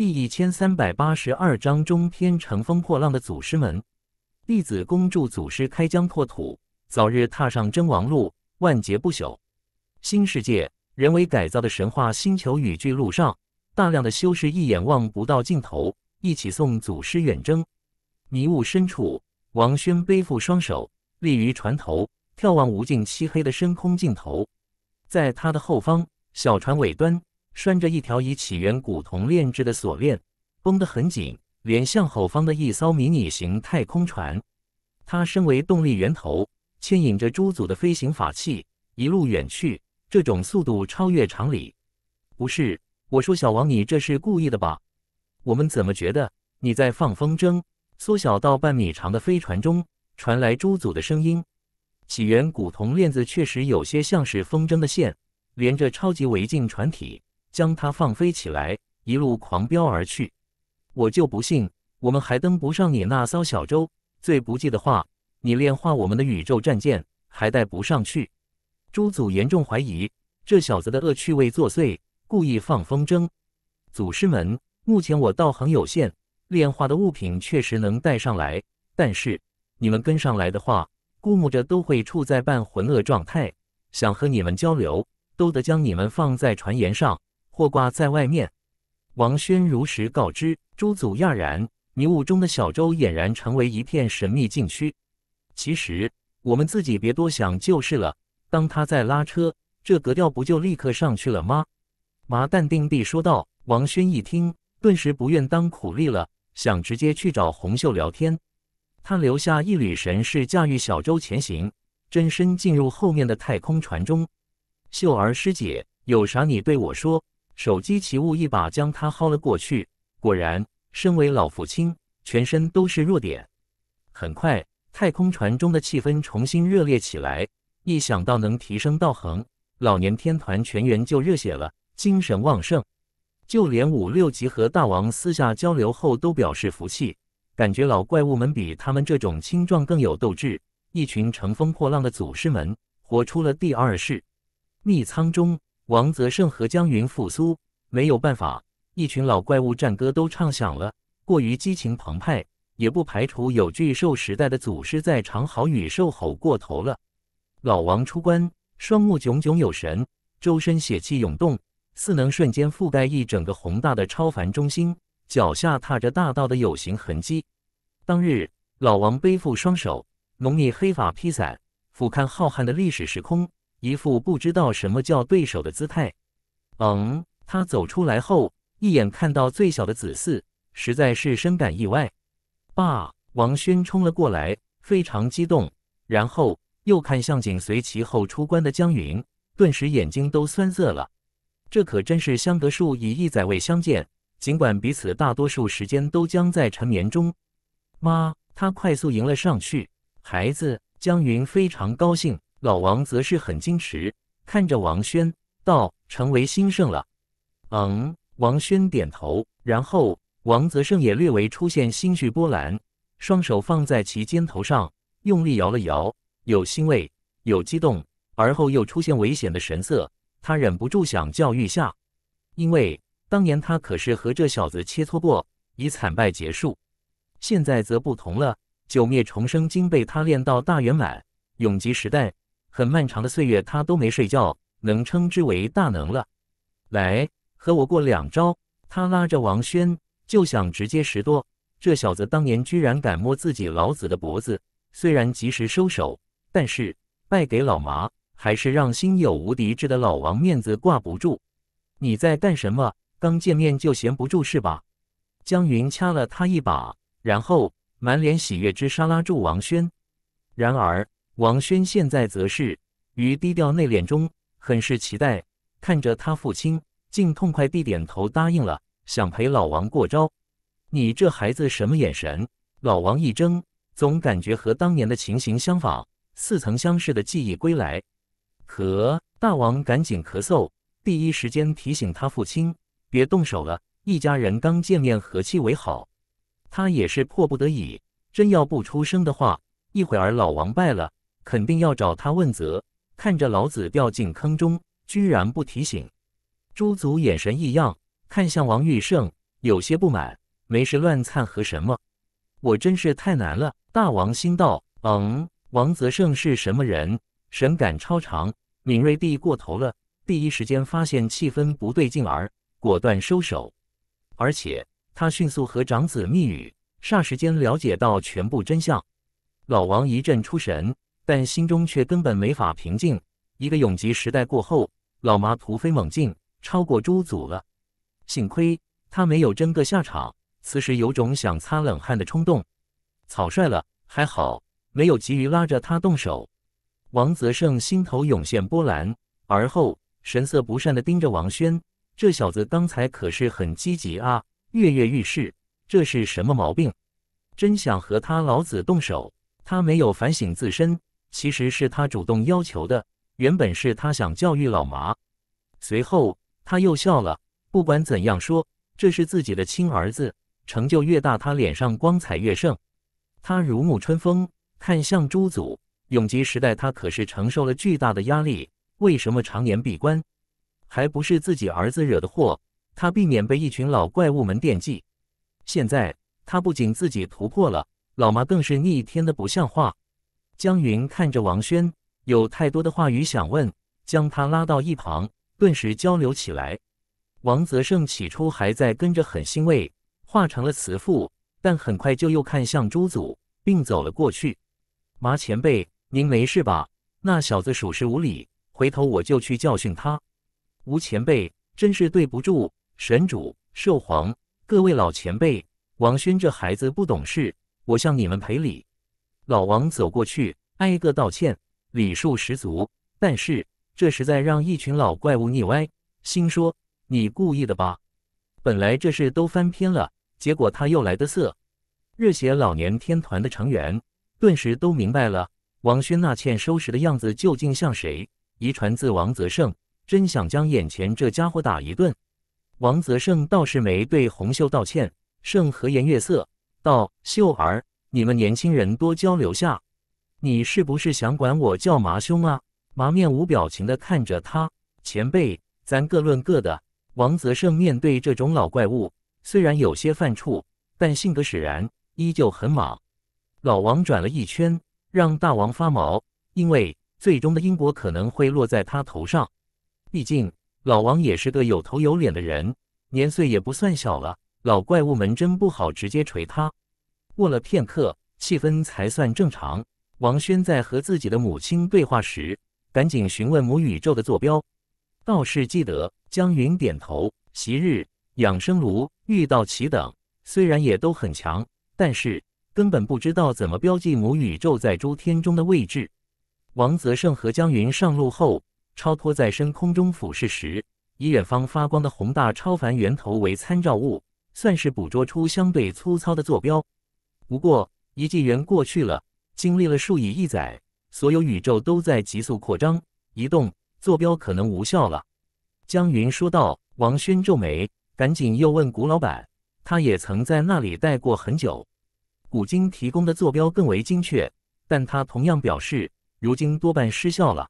第一千三百八十二章中篇：乘风破浪的祖师们，弟子恭祝祖师开疆拓土，早日踏上征王路，万劫不朽。新世界，人为改造的神话星球语句路上，大量的修士一眼望不到尽头，一起送祖师远征。迷雾深处，王轩背负双手，立于船头，眺望无尽漆黑的深空尽头。在他的后方，小船尾端。拴着一条以起源古铜炼制的锁链，绷得很紧，连向后方的一艘迷你型太空船。它身为动力源头，牵引着诸祖的飞行法器，一路远去。这种速度超越常理。不是，我说小王，你这是故意的吧？我们怎么觉得你在放风筝？缩小到半米长的飞船中传来诸祖的声音。起源古铜链子确实有些像是风筝的线，连着超级违禁船体。将它放飞起来，一路狂飙而去。我就不信我们还登不上你那艘小舟。最不济的话，你炼化我们的宇宙战舰还带不上去。朱祖严重怀疑这小子的恶趣味作祟，故意放风筝。祖师们，目前我道行有限，炼化的物品确实能带上来，但是你们跟上来的话，估摸着都会处在半浑噩状态。想和你们交流，都得将你们放在船沿上。或挂在外面。王轩如实告知，诸祖讶然。迷雾中的小舟俨然成为一片神秘禁区。其实我们自己别多想就是了。当他在拉车，这格调不就立刻上去了吗？麻淡定地说道。王轩一听，顿时不愿当苦力了，想直接去找红袖聊天。他留下一缕神识，驾驭小舟前行，真身进入后面的太空船中。秀儿师姐，有啥你对我说。手机奇物一把将他薅了过去，果然，身为老父亲，全身都是弱点。很快，太空船中的气氛重新热烈起来。一想到能提升道行，老年天团全员就热血了，精神旺盛。就连五六级和大王私下交流后都表示服气，感觉老怪物们比他们这种青壮更有斗志。一群乘风破浪的祖师们，活出了第二世。密舱中。王泽胜和江云复苏，没有办法，一群老怪物战歌都唱响了，过于激情澎湃，也不排除有巨兽时代的祖师在场。好与兽吼过头了，老王出关，双目炯炯有神，周身血气涌动，似能瞬间覆盖一整个宏大的超凡中心，脚下踏着大道的有形痕迹。当日，老王背负双手，浓密黑发披散，俯瞰浩瀚的历史时空。一副不知道什么叫对手的姿态。嗯，他走出来后，一眼看到最小的子嗣，实在是深感意外。爸，王轩冲了过来，非常激动，然后又看向紧随其后出关的江云，顿时眼睛都酸涩了。这可真是相隔数以亿载未相见，尽管彼此大多数时间都将在沉眠中。妈，他快速迎了上去。孩子，江云非常高兴。老王则是很矜持，看着王轩道：“成为兴盛了。”嗯，王轩点头，然后王泽胜也略微出现心绪波澜，双手放在其肩头上，用力摇了摇，有欣慰，有激动，而后又出现危险的神色。他忍不住想教育下，因为当年他可是和这小子切磋过，以惨败结束。现在则不同了，九灭重生经被他练到大圆满，永极时代。很漫长的岁月，他都没睡觉，能称之为大能了。来，和我过两招。他拉着王轩就想直接十多。这小子当年居然敢摸自己老子的脖子，虽然及时收手，但是败给老麻，还是让心有无敌志的老王面子挂不住。你在干什么？刚见面就闲不住是吧？江云掐了他一把，然后满脸喜悦之沙拉住王轩。然而。王轩现在则是于低调内敛中，很是期待看着他父亲，竟痛快地点头答应了，想陪老王过招。你这孩子什么眼神？老王一怔，总感觉和当年的情形相仿，似曾相识的记忆归来。咳，大王赶紧咳嗽，第一时间提醒他父亲别动手了，一家人刚见面，和气为好。他也是迫不得已，真要不出声的话，一会儿老王败了。肯定要找他问责。看着老子掉进坑中，居然不提醒。朱祖眼神异样，看向王玉胜，有些不满，没事乱掺和什么？我真是太难了。大王心道：嗯，王泽胜是什么人？神感超长，敏锐地过头了，第一时间发现气氛不对劲儿，果断收手。而且他迅速和长子密语，霎时间了解到全部真相。老王一阵出神，但心中却根本没法平静。一个永吉时代过后，老妈突飞猛进，超过朱祖了。幸亏他没有争个下场，此时有种想擦冷汗的冲动。草率了，还好没有急于拉着他动手。王泽胜心头涌现波澜，而后神色不善地盯着王轩：“这小子刚才可是很积极啊，跃跃欲试，这是什么毛病？真想和他老子动手？他没有反省自身，其实是他主动要求的。原本是他想教育老麻。”随后他又笑了。不管怎样说，这是自己的亲儿子，成就越大，他脸上光彩越盛。他如沐春风，看向朱祖。永吉时代，他可是承受了巨大的压力，为什么常年闭关？还不是自己儿子惹的祸。他避免被一群老怪物们惦记。现在他不仅自己突破了，老妈更是逆天的不像话。江云看着王轩，有太多的话语想问，将他拉到一旁，顿时交流起来。王泽胜起初还在跟着很欣慰，化成了慈父，但很快就又看向朱祖，并走了过去。麻前辈，您没事吧？那小子属实无礼，回头我就去教训他。吴前辈，真是对不住，神主、寿皇，各位老前辈，王轩这孩子不懂事，我向你们赔礼。老王走过去，挨个道歉，礼数十足。但是这实在让一群老怪物腻歪，心说。你故意的吧？本来这事都翻篇了，结果他又来的色。热血老年天团的成员顿时都明白了，王轩那欠收拾的样子究竟像谁？遗传自王泽胜，真想将眼前这家伙打一顿。王泽胜倒是没对红袖道歉，胜和颜悦色道：“秀儿，你们年轻人多交流下。你是不是想管我叫麻兄啊？”麻面无表情的看着他，前辈，咱各论各的。王泽胜面对这种老怪物，虽然有些犯怵，但性格使然，依旧很莽。老王转了一圈，让大王发毛，因为最终的因果可能会落在他头上。毕竟老王也是个有头有脸的人，年岁也不算小了。老怪物们真不好直接锤他。过了片刻，气氛才算正常。王轩在和自己的母亲对话时，赶紧询问母宇宙的坐标。道士记得。江云点头。昔日养生炉、遇到奇等虽然也都很强，但是根本不知道怎么标记母宇宙在诸天中的位置。王泽胜和江云上路后，超脱在深空中俯视时，以远方发光的宏大超凡源头为参照物，算是捕捉出相对粗糙的坐标。不过一纪元过去了，经历了数以亿载，所有宇宙都在急速扩张，移动坐标可能无效了。江云说道：“王轩皱眉，赶紧又问古老板，他也曾在那里待过很久。古今提供的坐标更为精确，但他同样表示，如今多半失效了。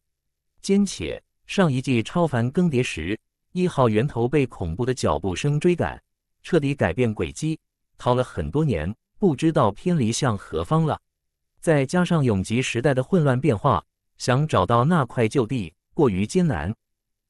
兼且上一季超凡更迭时，一号源头被恐怖的脚步声追赶，彻底改变轨迹，逃了很多年，不知道偏离向何方了。再加上永吉时代的混乱变化，想找到那块旧地过于艰难。”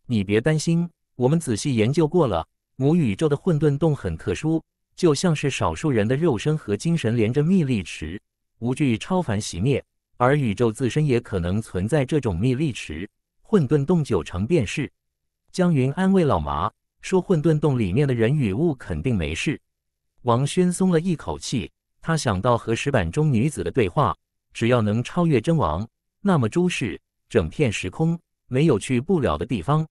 你别担心，我们仔细研究过了，母宇宙的混沌洞很特殊，就像是少数人的肉身和精神连着密力池，无惧超凡熄灭。而宇宙自身也可能存在这种密力池，混沌洞九成便是。江云安慰老麻说：“混沌洞里面的人与物肯定没事。”王轩松了一口气，他想到和石板中女子的对话，只要能超越真王，那么诸事整片时空没有去不了的地方。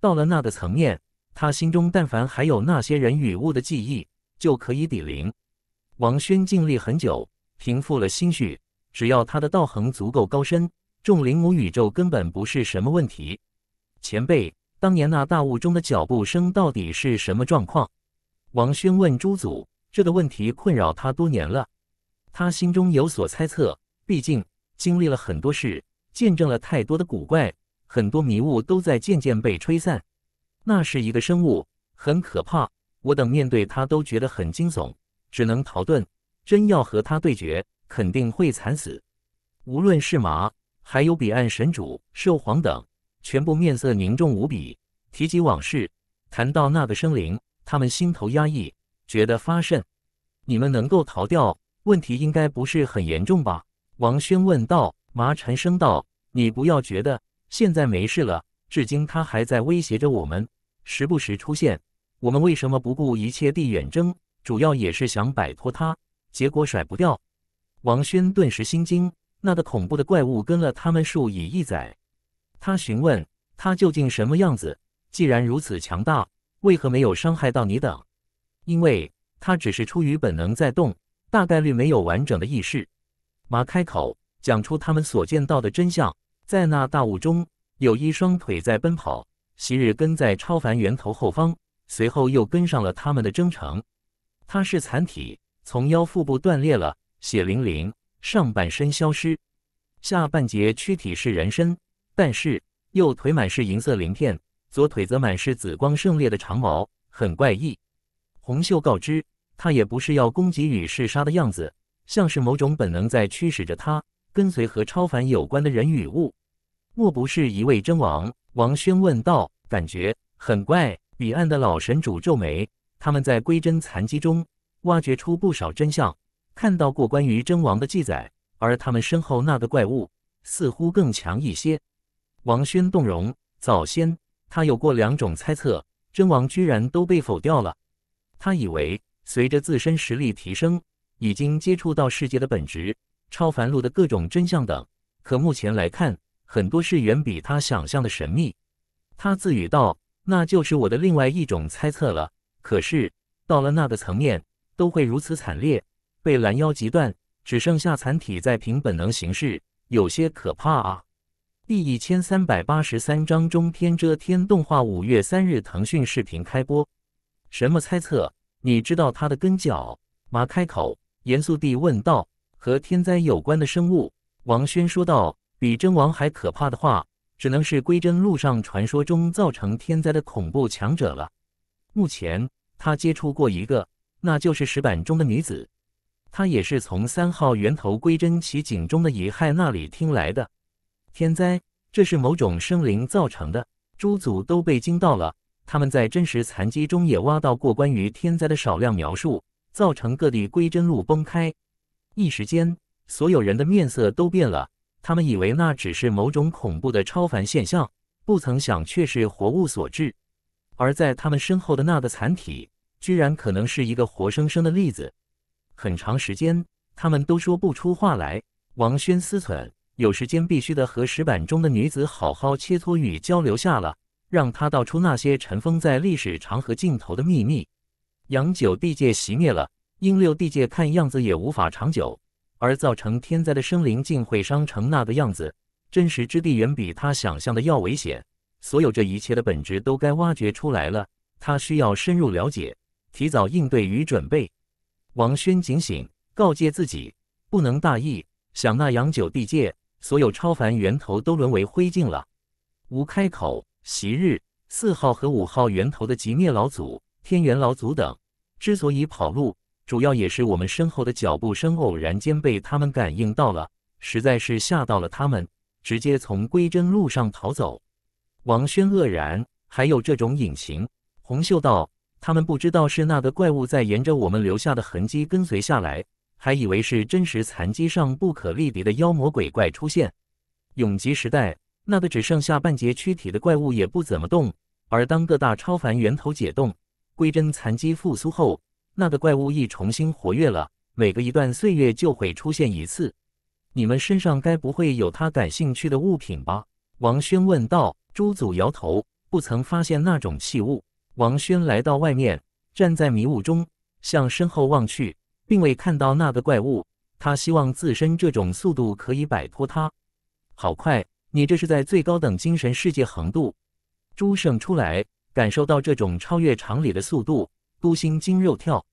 到了那个层面，他心中但凡还有那些人与物的记忆，就可以抵零。王轩静立很久，平复了心绪。只要他的道行足够高深，众灵母宇宙根本不是什么问题。前辈，当年那大雾中的脚步声到底是什么状况？王轩问朱祖。这个问题困扰他多年了，他心中有所猜测。毕竟经历了很多事，见证了太多的古怪。很多迷雾都在渐渐被吹散，那是一个生物，很可怕，我等面对他都觉得很惊悚，只能逃遁。真要和他对决，肯定会惨死。无论是马，还有彼岸神主、兽皇等，全部面色凝重无比。提及往事，谈到那个生灵，他们心头压抑，觉得发甚。你们能够逃掉，问题应该不是很严重吧？王轩问道。麻沉声道：“你不要觉得现在没事了，至今他还在威胁着我们，时不时出现。我们为什么不顾一切地远征？主要也是想摆脱他，结果甩不掉。”王轩顿时心惊，那个恐怖的怪物跟了他们数以亿载。他询问他究竟什么样子？既然如此强大，为何没有伤害到你等？因为他只是出于本能在动，大概率没有完整的意识。马开口。讲出他们所见到的真相。在那大雾中，有一双腿在奔跑。昔日跟在超凡源头后方，随后又跟上了他们的征程。他是残体，从腰腹部断裂了，血淋淋，上半身消失，下半截躯体是人身，但是右腿满是银色鳞片，左腿则满是紫光盛烈的长毛，很怪异。红袖告知他，也不是要攻击与嗜杀的样子，像是某种本能在驱使着他。跟随和超凡有关的人与物，莫不是一位真王？王轩问道。感觉很怪。彼岸的老神主皱眉。他们在归真残机中挖掘出不少真相，看到过关于真王的记载，而他们身后那个怪物似乎更强一些。王轩动容。早先他有过两种猜测，真王居然都被否掉了。他以为随着自身实力提升，已经接触到世界的本质。超凡路的各种真相等，可目前来看，很多事远比他想象的神秘。他自语道：“那就是我的另外一种猜测了。可是到了那个层面，都会如此惨烈，被拦腰截断，只剩下残体在凭本能行事，有些可怕啊。”第一千三百八十三章中篇遮天动画五月三日腾讯视频开播。什么猜测？你知道他的根脚？马开口，严肃地问道。和天灾有关的生物，王轩说道：“比真王还可怕的话，只能是归真路上传说中造成天灾的恐怖强者了。目前他接触过一个，那就是石板中的女子，她也是从三号源头归真奇景中的遗骸那里听来的。天灾，这是某种生灵造成的，诸祖都被惊到了。他们在真实残机中也挖到过关于天灾的少量描述，造成各地归真路崩开。”一时间，所有人的面色都变了。他们以为那只是某种恐怖的超凡现象，不曾想却是活物所致。而在他们身后的那个残体，居然可能是一个活生生的例子。很长时间，他们都说不出话来。王轩思忖，有时间必须得和石板中的女子好好切磋与交流下了，让他道出那些尘封在历史长河尽头的秘密。阳九地界熄灭了。阴六地界看样子也无法长久，而造成天灾的生灵竟会伤成那个样子，真实之地远比他想象的要危险。所有这一切的本质都该挖掘出来了，他需要深入了解，提早应对与准备。王轩警醒，告诫自己不能大意，想那阳九地界所有超凡源头都沦为灰烬了。无开口。昔日四号和五号源头的极灭老祖、天元老祖等之所以跑路。主要也是我们身后的脚步声偶然间被他们感应到了，实在是吓到了他们，直接从归真路上逃走。王轩愕然，还有这种隐情？红袖道：“他们不知道是那个怪物在沿着我们留下的痕迹跟随下来，还以为是真实残机上不可力敌的妖魔鬼怪出现。永吉时代，那个只剩下半截躯体的怪物也不怎么动，而当各大超凡源头解冻，归真残基复苏后。”那个怪物一重新活跃了，每隔一段岁月就会出现一次。你们身上该不会有他感兴趣的物品吧？王轩问道。朱祖摇头，不曾发现那种器物。王轩来到外面，站在迷雾中，向身后望去，并未看到那个怪物。他希望自身这种速度可以摆脱它。好快，你这是在最高等精神世界横渡？朱胜出来，感受到这种超越常理的速度。都心惊肉跳，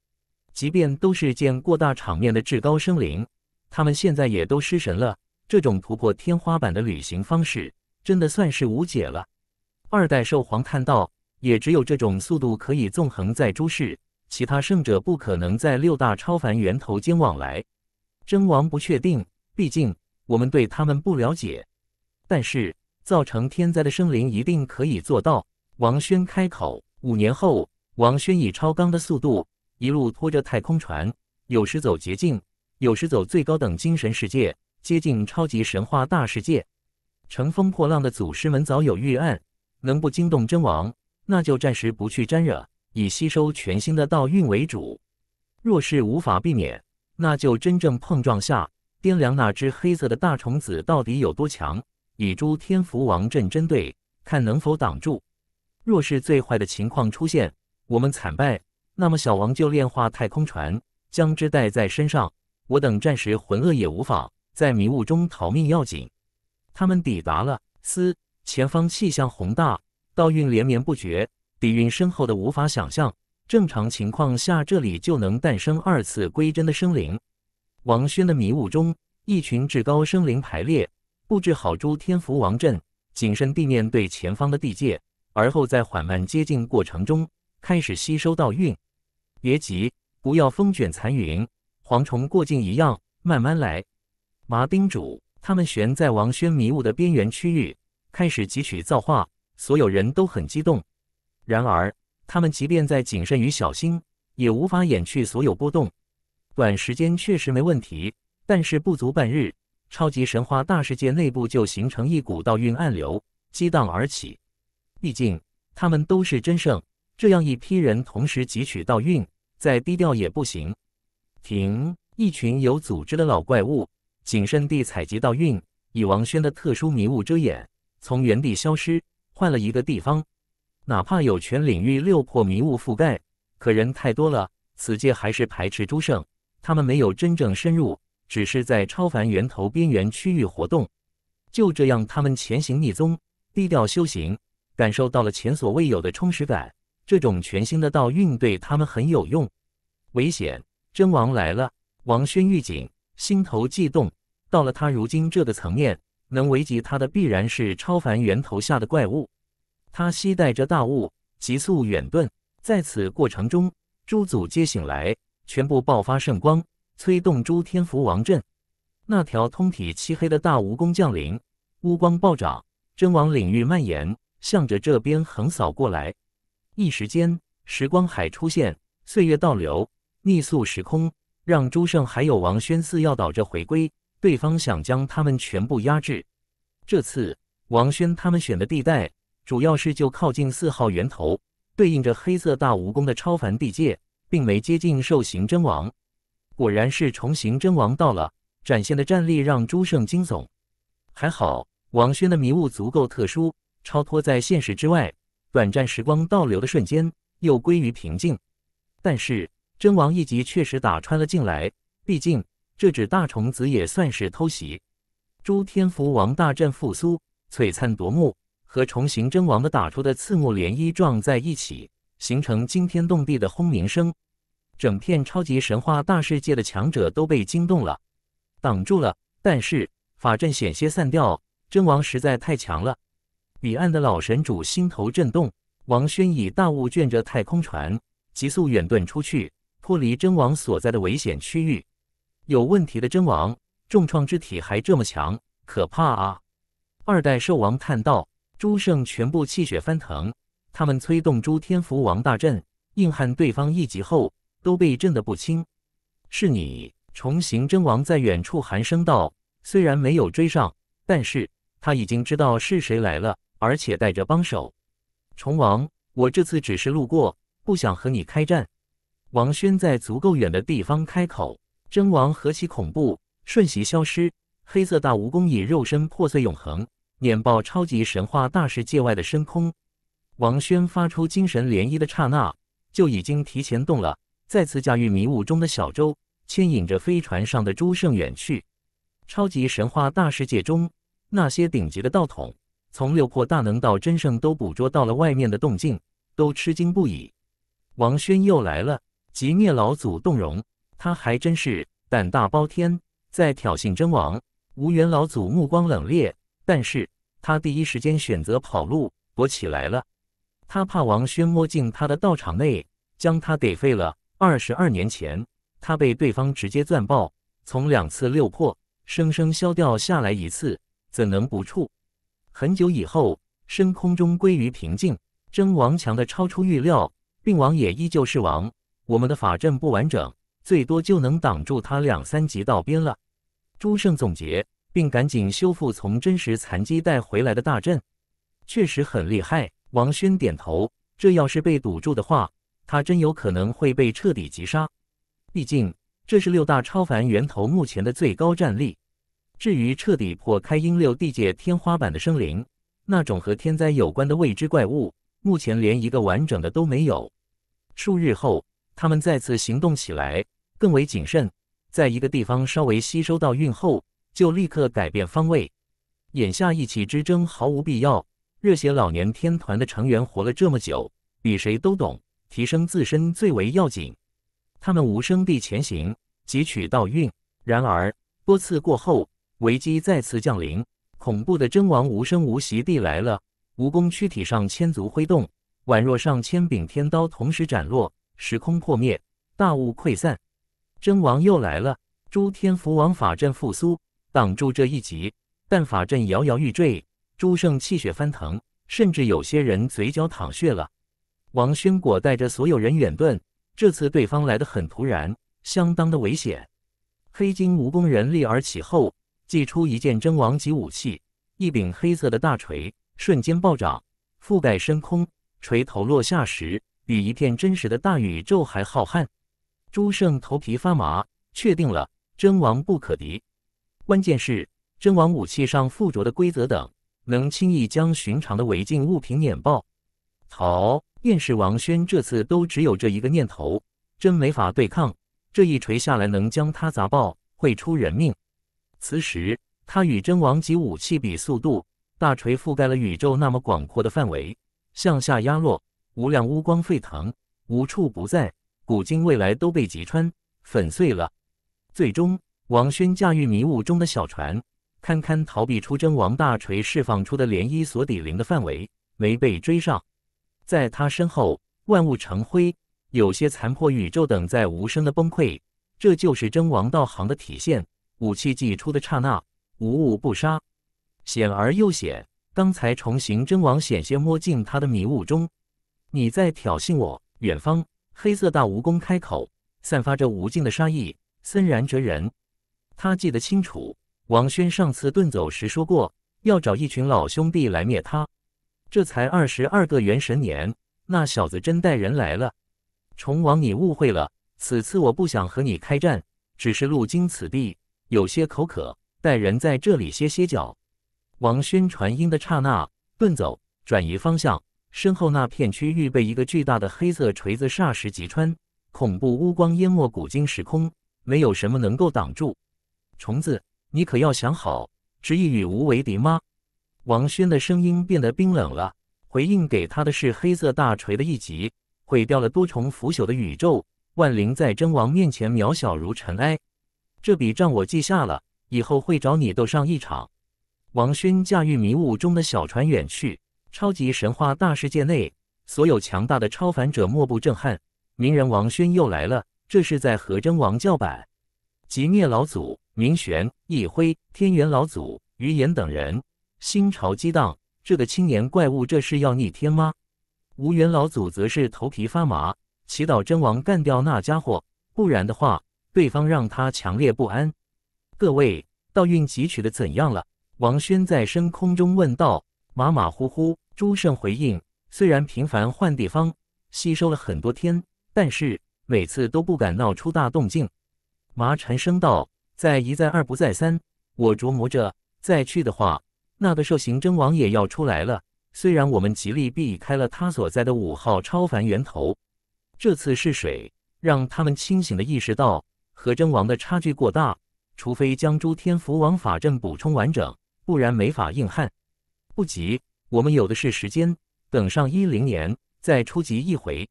即便都是见过大场面的至高生灵，他们现在也都失神了。这种突破天花板的旅行方式，真的算是无解了。二代兽皇看到也只有这种速度可以纵横在诸世，其他圣者不可能在六大超凡源头间往来。真王不确定，毕竟我们对他们不了解。但是造成天灾的生灵一定可以做到。王轩开口。五年后，王轩以超纲的速度一路拖着太空船，有时走捷径，有时走最高等精神世界，接近超级神话大世界。乘风破浪的祖师们早有预案，能不惊动真王，那就暂时不去沾惹，以吸收全新的道运为主。若是无法避免，那就真正碰撞下，掂量那只黑色的大虫子到底有多强，以诸天福王阵针对，看能否挡住。若是最坏的情况出现，我们惨败，那么小王就炼化太空船，将之带在身上。我等暂时浑噩也无法在迷雾中逃命要紧。他们抵达了，嘶，前方气象宏大，道运连绵不绝，底蕴深厚的无法想象。正常情况下，这里就能诞生二次归真的生灵。王轩的迷雾中，一群至高生灵排列，布置好诸天福王阵，谨慎地面对前方的地界。而后在缓慢接近过程中，开始吸收道运。别急，不要风卷残云，蝗虫过境一样，慢慢来。麻丁主他们悬在王轩迷雾的边缘区域，开始汲取造化。所有人都很激动。然而，他们即便再谨慎与小心，也无法掩去所有波动。短时间确实没问题，但是不足半日，超级神话大世界内部就形成一股道运暗流，激荡而起。毕竟他们都是真圣，这样一批人同时汲取道运，再低调也不行。停！一群有组织的老怪物谨慎地采集道运，以王轩的特殊迷雾遮掩，从原地消失，换了一个地方。哪怕有全领域六破迷雾覆盖，可人太多了，此界还是排斥诸圣。他们没有真正深入，只是在超凡源头边缘区域活动。就这样，他们潜行逆宗，低调修行。感受到了前所未有的充实感，这种全新的道运对他们很有用。危险，真王来了！王轩预警，心头悸动。到了他如今这个层面，能危及他的必然是超凡源头下的怪物。他携带着大雾，急速远遁。在此过程中，诸祖皆醒来，全部爆发圣光，催动诸天福王阵。那条通体漆黑的大蜈蚣降临，乌光暴涨，真王领域蔓延。向着这边横扫过来，一时间时光海出现，岁月倒流，逆速时空，让朱胜还有王宣四要倒着回归。对方想将他们全部压制。这次王轩他们选的地带，主要是就靠近四号源头，对应着黑色大蜈蚣的超凡地界，并没接近兽形真王。果然是重形真王到了，展现的战力让朱胜惊悚。还好王轩的迷雾足够特殊。超脱在现实之外，短暂时光倒流的瞬间又归于平静。但是真王一击确实打穿了进来，毕竟这只大虫子也算是偷袭。诸天福王大阵复苏，璀璨夺目，和重形真王的打出的刺目涟漪撞在一起，形成惊天动地的轰鸣声。整片超级神话大世界的强者都被惊动了，挡住了。但是法阵险些散掉，真王实在太强了。彼岸的老神主心头震动，王轩以大雾卷着太空船，急速远遁出去，脱离真王所在的危险区域。有问题的真王，重创之体还这么强，可怕啊！二代兽王叹道。诸圣全部气血翻腾，他们催动诸天福王大阵，硬撼对方一击后，都被震得不轻。是你，重形真王在远处寒声道，虽然没有追上，但是他已经知道是谁来了。而且带着帮手，虫王，我这次只是路过，不想和你开战。王轩在足够远的地方开口。真王何其恐怖，瞬息消失。黑色大蜈蚣以肉身破碎永恒，碾爆超级神话大世界外的深空。王轩发出精神涟漪的刹那，就已经提前动了，再次驾驭迷雾中的小舟，牵引着飞船上的诸圣远去。超级神话大世界中，那些顶级的道统。从六破大能到真圣都捕捉到了外面的动静，都吃惊不已。王轩又来了，极灭老祖动容，他还真是胆大包天，在挑衅真王。无缘老祖目光冷冽，但是他第一时间选择跑路躲起来了。他怕王轩摸进他的道场内，将他给废了。二十二年前，他被对方直接钻爆，从两次六破，生生消掉下来一次，怎能不怵？很久以后，深空中归于平静。真王强的超出预料，病王也依旧是王。我们的法阵不完整，最多就能挡住他两三级道边了。朱胜总结，并赶紧修复从真实残基带回来的大阵，确实很厉害。王轩点头，这要是被堵住的话，他真有可能会被彻底击杀。毕竟这是六大超凡源头目前的最高战力。至于彻底破开阴六地界天花板的生灵，那种和天灾有关的未知怪物。目前连一个完整的都没有。数日后，他们再次行动起来，更为谨慎，在一个地方稍微吸收到运后，就立刻改变方位。眼下一起之争毫无必要。热血老年天团的成员活了这么久，比谁都懂，提升自身最为要紧。他们无声地前行，汲取道运。然而多次过后，危机再次降临，恐怖的真王无声无息地来了。蜈蚣躯体上千足挥动，宛若上千柄天刀同时斩落，时空破灭，大雾溃散。真王又来了！诸天福王法阵复苏，挡住这一击，但法阵摇摇欲坠，诸圣气血翻腾，甚至有些人嘴角淌血了。王宣果带着所有人远遁，这次对方来得很突然，相当的危险。黑金蜈蚣人立而起后，祭出一件真王级武器，一柄黑色的大锤。瞬间暴涨，覆盖深空，锤头落下时，比一片真实的大宇宙还浩瀚。朱胜头皮发麻，确定了真王不可敌。关键是真王武器上附着的规则等，能轻易将寻常的违禁物品碾爆。好，便是王轩这次都只有这一个念头，真没法对抗。这一锤下来能将他砸爆，会出人命。此时他与真王级武器比速度。大锤覆盖了宇宙那么广阔的范围，向下压落，无量乌光沸腾，无处不在，古今未来都被击穿粉碎了。最终，王轩驾驭迷雾中的小船，堪堪逃避出真王大锤释放出的涟漪所抵零的范围，没被追上。在他身后，万物成灰，有些残破宇宙等在无声的崩溃。这就是真王道行的体现。武器祭出的刹那，无物不杀。险而又险，刚才重行真王险些摸进他的迷雾中。你在挑衅我？远方，黑色大蜈蚣开口，散发着无尽的杀意，森然哲人。他记得清楚，王轩上次遁走时说过，要找一群老兄弟来灭他。这才二十二个元神年，那小子真带人来了。虫王，你误会了，此次我不想和你开战，只是路经此地，有些口渴，带人在这里歇歇脚。王轩传音的刹那，遁走，转移方向，身后那片区域被一个巨大的黑色锤子霎时击穿，恐怖乌光淹没古今时空，没有什么能够挡住。虫子，你可要想好，执意与吾为敌吗？王轩的声音变得冰冷了，回应给他的是黑色大锤的一击，毁掉了多重腐朽的宇宙，万灵在真王面前渺小如尘埃。这笔账我记下了，以后会找你斗上一场。王轩驾驭迷雾中的小船远去。超级神话大世界内，所有强大的超凡者莫不震撼。鸣人王轩又来了，这是在和真王叫板。极灭老祖明玄、一辉、天元老祖于言等人，心潮激荡。这个青年怪物，这是要逆天吗？无缘老祖则是头皮发麻，祈祷真王干掉那家伙，不然的话，对方让他强烈不安。各位，道运汲取的怎样了？王轩在深空中问道：“马马虎虎。”朱胜回应：“虽然频繁换地方，吸收了很多天，但是每次都不敢闹出大动静。”麻沉声道：“再一再二不再三，我琢磨着再去的话，那个兽形真王也要出来了。虽然我们极力避开了他所在的五号超凡源头，这次是水让他们清醒的意识到和真王的差距过大，除非将诸天福王法阵补充完整。”不然没法硬汉。不急，我们有的是时间，等上一零年再出击一回。”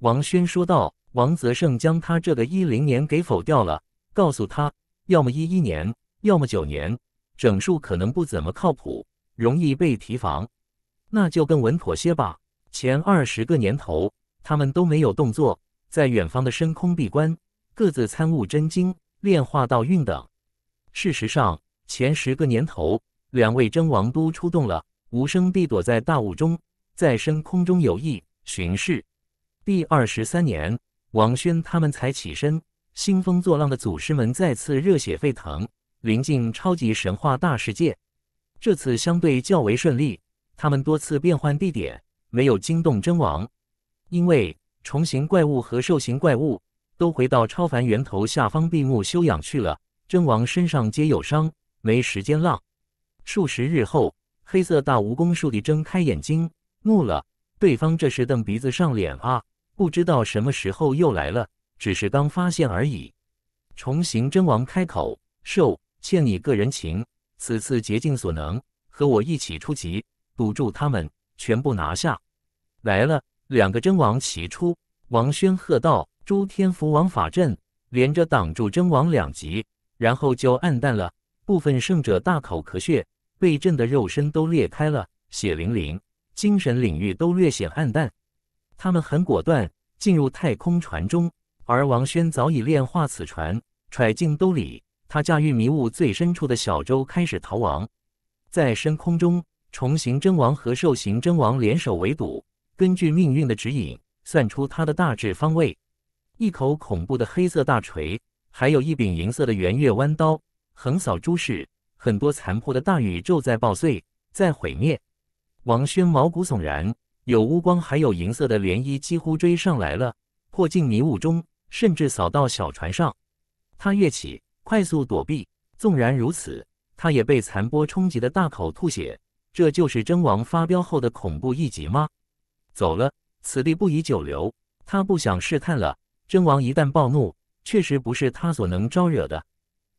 王轩说道。王泽胜将他这个一零年给否掉了，告诉他，要么一一年，要么九年，整数可能不怎么靠谱，容易被提防。那就更稳妥些吧。前二十个年头，他们都没有动作，在远方的深空闭关，各自参悟真经、炼化道运等。事实上，前十个年头，两位真王都出动了，无声地躲在大雾中，在深空中游弋巡视。第二十三年，王轩他们才起身，兴风作浪的祖师们再次热血沸腾，临近超级神话大世界。这次相对较为顺利，他们多次变换地点，没有惊动真王，因为虫形怪物和兽形怪物都回到超凡源头下方闭目休养去了。真王身上皆有伤，没时间浪。数十日后，黑色大蜈蚣树地睁开眼睛，怒了。对方这是瞪鼻子上脸啊！不知道什么时候又来了，只是刚发现而已。虫形真王开口：“兽，欠你个人情，此次竭尽所能，和我一起出击，堵住他们，全部拿下。”来了，两个真王齐出。王轩喝道：“诸天福王法阵，连着挡住真王两级。”然后就暗淡了。部分圣者大口咳血，被震的肉身都裂开了，血淋淋。精神领域都略显暗淡。他们很果断，进入太空船中。而王轩早已炼化此船，揣进兜里。他驾驭迷雾最深处的小舟，开始逃亡。在深空中，虫形真王和兽形真王联手围堵。根据命运的指引，算出他的大致方位：一口恐怖的黑色大锤。还有一柄银色的圆月弯刀，横扫诸世。很多残破的大宇宙在爆碎，在毁灭。王轩毛骨悚然，有乌光，还有银色的涟漪，几乎追上来了，破进迷雾中，甚至扫到小船上。他跃起，快速躲避。纵然如此，他也被残波冲击的大口吐血。这就是真王发飙后的恐怖一击吗？走了，此地不宜久留。他不想试探了。真王一旦暴怒。确实不是他所能招惹的。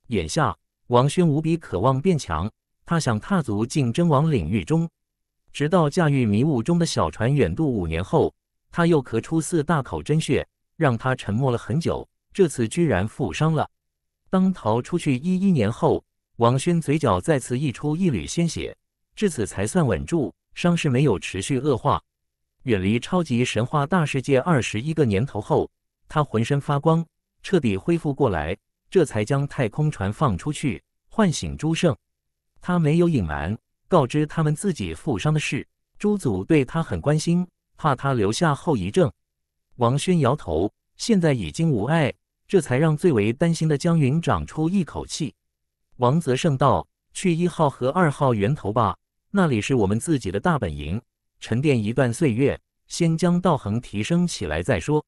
眼下，王轩无比渴望变强，他想踏足进真王领域中。直到驾驭迷雾中的小船远渡五年后，他又咳出四大口真血，让他沉默了很久。这次居然负伤了。当逃出去一一年后，王轩嘴角再次溢出一缕鲜血，至此才算稳住，伤势没有持续恶化。远离超级神话大世界二十一个年头后，他浑身发光。彻底恢复过来，这才将太空船放出去，唤醒朱胜。他没有隐瞒，告知他们自己负伤的事。朱祖对他很关心，怕他留下后遗症。王轩摇头，现在已经无碍，这才让最为担心的江云长出一口气。王泽胜道：“去一号和二号源头吧，那里是我们自己的大本营。沉淀一段岁月，先将道行提升起来再说。”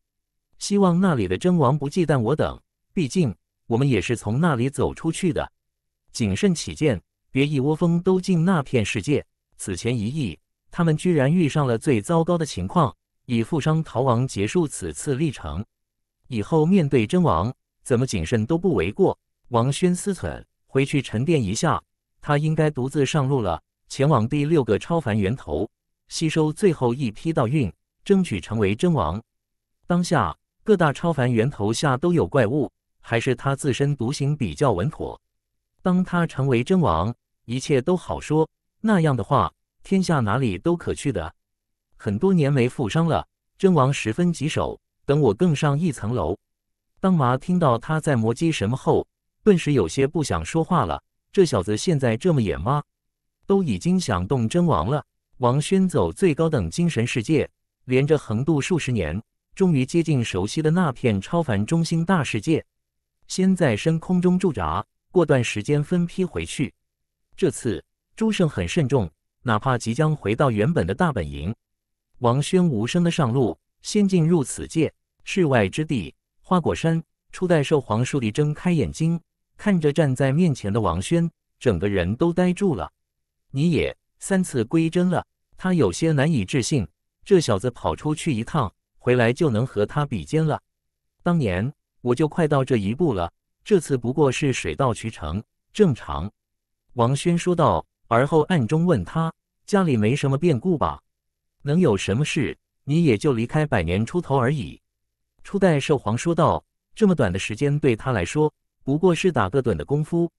希望那里的真王不忌惮我等，毕竟我们也是从那里走出去的。谨慎起见，别一窝蜂都进那片世界。此前一役，他们居然遇上了最糟糕的情况，以负伤逃亡结束此次历程。以后面对真王，怎么谨慎都不为过。王轩思忖，回去沉淀一下。他应该独自上路了，前往第六个超凡源头，吸收最后一批道运，争取成为真王。当下。各大超凡源头下都有怪物，还是他自身独行比较稳妥。当他成为真王，一切都好说。那样的话，天下哪里都可去的。很多年没负伤了，真王十分棘手。等我更上一层楼。当麻听到他在磨叽什么后，顿时有些不想说话了。这小子现在这么野吗？都已经想动真王了。王轩走最高等精神世界，连着横渡数十年。终于接近熟悉的那片超凡中心大世界，先在深空中驻扎，过段时间分批回去。这次朱胜很慎重，哪怕即将回到原本的大本营，王轩无声的上路，先进入此界。世外之地，花果山，初代兽皇树立睁开眼睛，看着站在面前的王轩，整个人都呆住了。你也三次归真了？他有些难以置信，这小子跑出去一趟。回来就能和他比肩了。当年我就快到这一步了，这次不过是水到渠成，正常。”王轩说道，而后暗中问他：“家里没什么变故吧？能有什么事？你也就离开百年出头而已。”初代兽皇说道：“这么短的时间对他来说，不过是打个盹的功夫。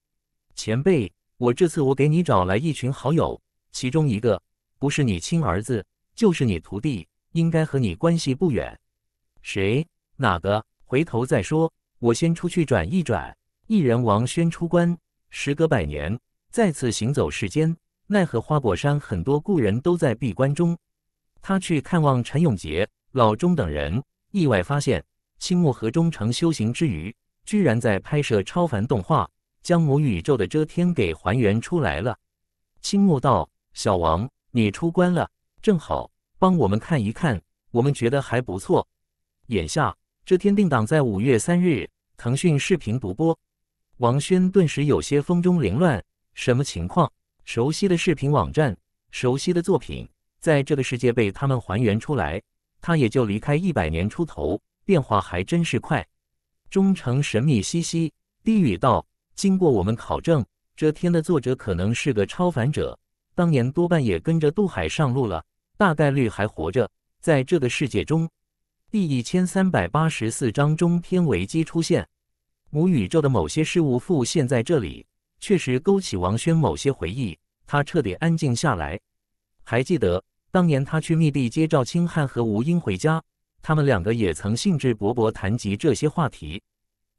前辈，我这次我给你找来一群好友，其中一个不是你亲儿子，就是你徒弟。”应该和你关系不远。谁？哪个？回头再说。我先出去转一转。一人王宣出关，时隔百年，再次行走世间。奈何花果山很多故人都在闭关中。他去看望陈永杰、老钟等人，意外发现青木河中城修行之余，居然在拍摄超凡动画，将母宇宙的遮天给还原出来了。青木道：“小王，你出关了，正好帮我们看一看，我们觉得还不错。眼下遮天定档在五月三日腾讯视频独播。”王轩顿时有些风中凌乱，什么情况？熟悉的视频网站，熟悉的作品，在这个世界被他们还原出来，他也就离开一百年出头，变化还真是快。忠诚神秘兮兮，低语道：“经过我们考证，这天的作者可能是个超凡者，当年多半也跟着渡海上路了，大概率还活着，在这个世界中。”第一千三百八十四章中天危机出现，母宇宙的某些事物复现在这里。确实勾起王轩某些回忆，他彻底安静下来。还记得当年他去密地接赵清汉和吴英回家，他们两个也曾兴致勃勃谈及这些话题。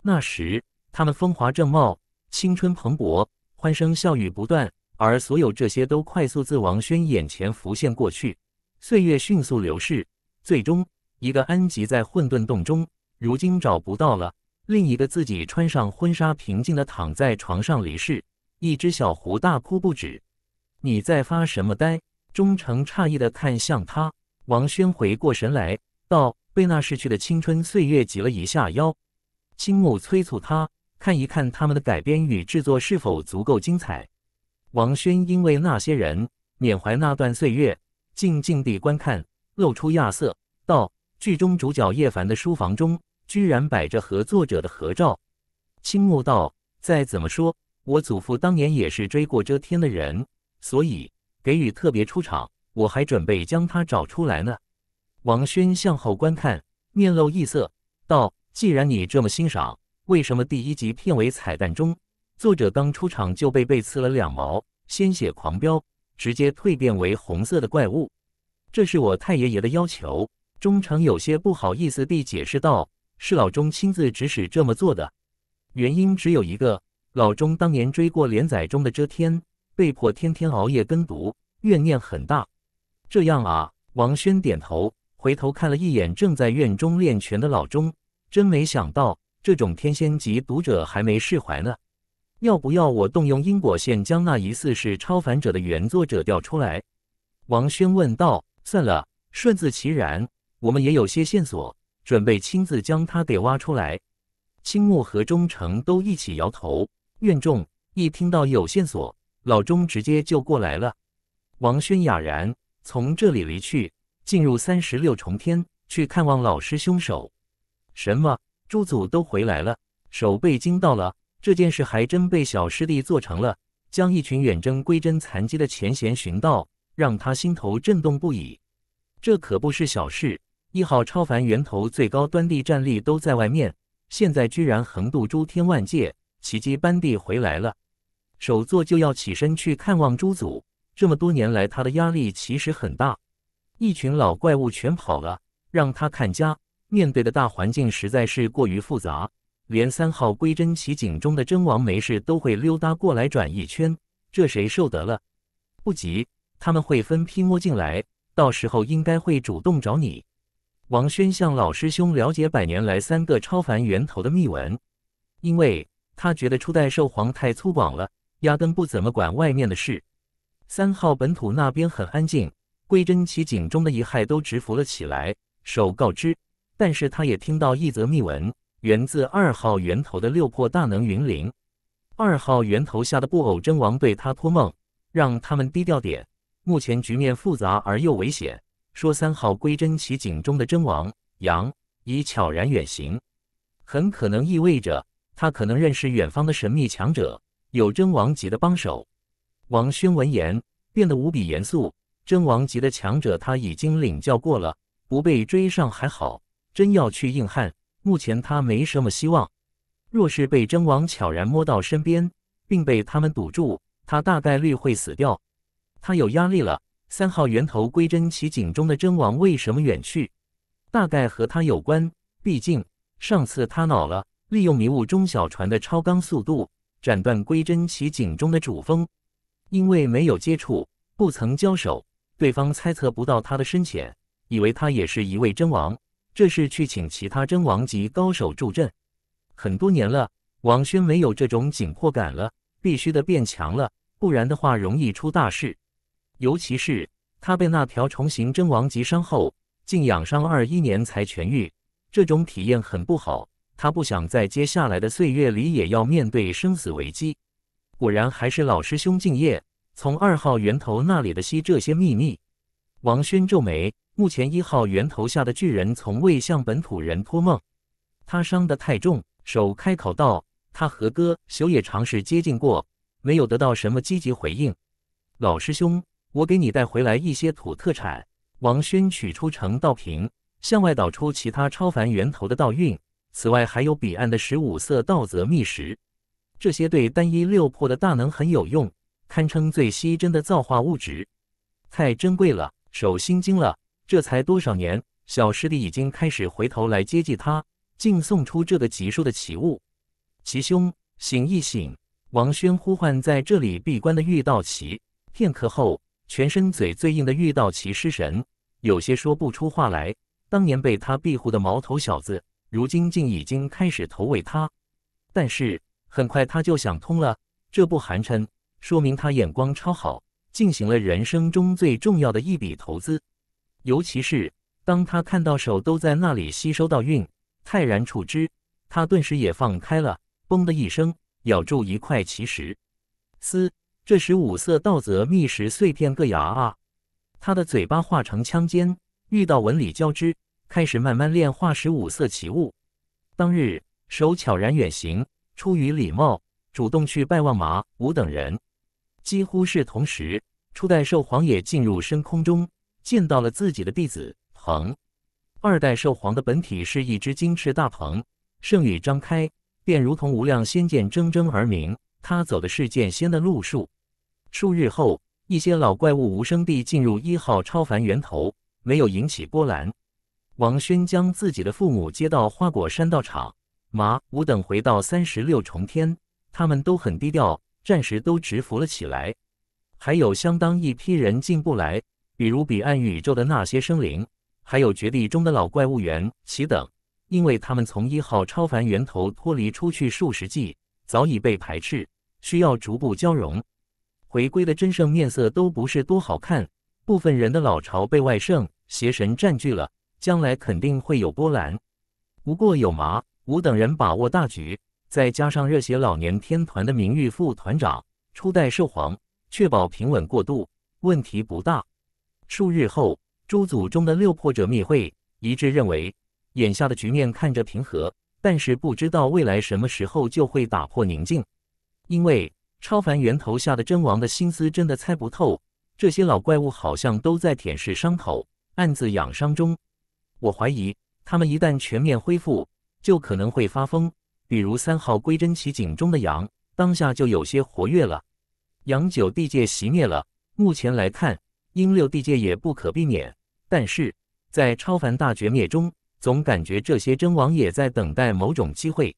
那时他们风华正茂，青春蓬勃，欢声笑语不断，而所有这些都快速自王轩眼前浮现过去。岁月迅速流逝，最终一个安吉在混沌洞中，如今找不到了。另一个自己穿上婚纱，平静地躺在床上离世。一只小狐大哭不止。你在发什么呆？忠诚诧异地看向他。王轩回过神来，道：“被那逝去的青春岁月挤了一下腰。”青木催促他看一看他们的改编与制作是否足够精彩。王轩因为那些人缅怀那段岁月，静静地观看，露出亚色，道：“剧中主角叶凡的书房中。”居然摆着和作者的合照。青木道：“再怎么说，我祖父当年也是追过遮天的人，所以给予特别出场。我还准备将他找出来呢。”王轩向后观看，面露异色，道：“既然你这么欣赏，为什么第一集片尾彩蛋中，作者刚出场就被被刺了两毛，鲜血狂飙，直接蜕变为红色的怪物？这是我太爷爷的要求。”忠诚有些不好意思地解释道。是老钟亲自指使这么做的，原因只有一个：老钟当年追过连载中的遮天，被迫天天熬夜跟读，怨念很大。这样啊，王轩点头，回头看了一眼正在院中练拳的老钟，真没想到这种天仙级读者还没释怀呢。要不要我动用因果线将那疑似是超凡者的原作者调出来？王轩问道。算了，顺自其然，我们也有些线索。准备亲自将他给挖出来。青木和忠诚都一起摇头。院众一听到有线索，老钟直接就过来了。王轩哑然从这里离去，进入三十六重天去看望老师凶手。什么？诸祖都回来了？手被惊到了。这件事还真被小师弟做成了，将一群远征归真残疾的前贤寻到，让他心头震动不已。这可不是小事。一号超凡源头最高端地战力都在外面，现在居然横渡诸天万界，奇迹般地回来了。首座就要起身去看望朱祖，这么多年来他的压力其实很大。一群老怪物全跑了，让他看家。面对的大环境实在是过于复杂，连三号归真奇景中的真王没事都会溜达过来转一圈，这谁受得了？不急，他们会分批摸进来，到时候应该会主动找你。王轩向老师兄了解百年来三个超凡源头的秘闻，因为他觉得初代兽皇太粗犷了，压根不怎么管外面的事。三号本土那边很安静，归真奇景中的遗骸都直伏了起来，手告知。但是他也听到一则秘闻，源自二号源头的六魄大能云灵。二号源头下的布偶真王对他托梦，让他们低调点，目前局面复杂而又危险。说三号归真奇景中的真王杨已悄然远行，很可能意味着他可能认识远方的神秘强者，有真王级的帮手。王轩闻言变得无比严肃，真王级的强者他已经领教过了，不被追上还好，真要去硬汉，目前他没什么希望。若是被真王悄然摸到身边，并被他们堵住，他大概率会死掉。他有压力了。三号源头归真奇景中的真王为什么远去？大概和他有关。毕竟上次他恼了，利用迷雾中小船的超纲速度斩断归真奇景中的主峰。因为没有接触，不曾交手，对方猜测不到他的深浅，以为他也是一位真王。这是去请其他真王级高手助阵。很多年了，王轩没有这种紧迫感了，必须的变强了，不然的话容易出大事。尤其是他被那条虫形真王级伤后，竟养伤二一年才痊愈，这种体验很不好。他不想在接下来的岁月里也要面对生死危机。果然还是老师兄敬业，从二号源头那里的吸这些秘密。王轩皱眉，目前一号源头下的巨人从未向本土人托梦，他伤得太重，手开口道：“他和哥修也尝试接近过，没有得到什么积极回应。老师兄，我给你带回来一些土特产。”王轩取出成道瓶，向外导出其他超凡源头的道运，此外还有彼岸的十五色道泽秘石。这些对单一六魄的大能很有用，堪称最稀珍的造化物质，太珍贵了，手心惊了。这才多少年，小师弟已经开始回头来接济他，竟送出这个级数的奇物。齐兄，醒一醒！王轩呼唤在这里闭关的玉道奇。片刻后，全身嘴最硬的玉道奇失神，有些说不出话来。当年被他庇护的毛头小子，如今竟已经开始投喂他，但是。很快他就想通了，这不寒碜，说明他眼光超好，进行了人生中最重要的一笔投资。尤其是当他看到手都在那里吸收到运，泰然处之，他顿时也放开了，嘣的一声咬住一块奇石，嘶，这时五色道泽觅食碎片各牙啊！他的嘴巴化成枪尖，遇到纹理交织，开始慢慢炼化十五色奇物。当日手悄然远行。出于礼貌，主动去拜望马武等人。几乎是同时，初代兽皇也进入深空中，见到了自己的弟子鹏。二代兽皇的本体是一只金翅大鹏，圣羽张开，便如同无量仙剑铮铮而鸣。他走的是剑仙的路数。数日后，一些老怪物无声地进入一号超凡源头，没有引起波澜。王轩将自己的父母接到花果山道场。马武等回到三十六重天，他们都很低调，暂时都蛰伏了起来。还有相当一批人进不来，比如彼岸宇宙的那些生灵，还有绝地中的老怪物猿奇等，因为他们从一号超凡源头脱离出去数十纪，早已被排斥，需要逐步交融。回归的真圣面色都不是多好看，部分人的老巢被外圣邪神占据了，将来肯定会有波澜。不过有麻。吾等人把握大局，再加上热血老年天团的名誉副团长初代兽皇，确保平稳过渡，问题不大。数日后，诸祖中的六破者密会一致认为，眼下的局面看着平和，但是不知道未来什么时候就会打破宁静。因为超凡源头下的真王的心思真的猜不透，这些老怪物好像都在舔舐伤口，暗自养伤中。我怀疑，他们一旦全面恢复。就可能会发疯，比如三号归真奇景中的羊，当下就有些活跃了。羊九地界熄灭了，目前来看，阴六地界也不可避免。但是在超凡大绝灭中，总感觉这些真王也在等待某种机会。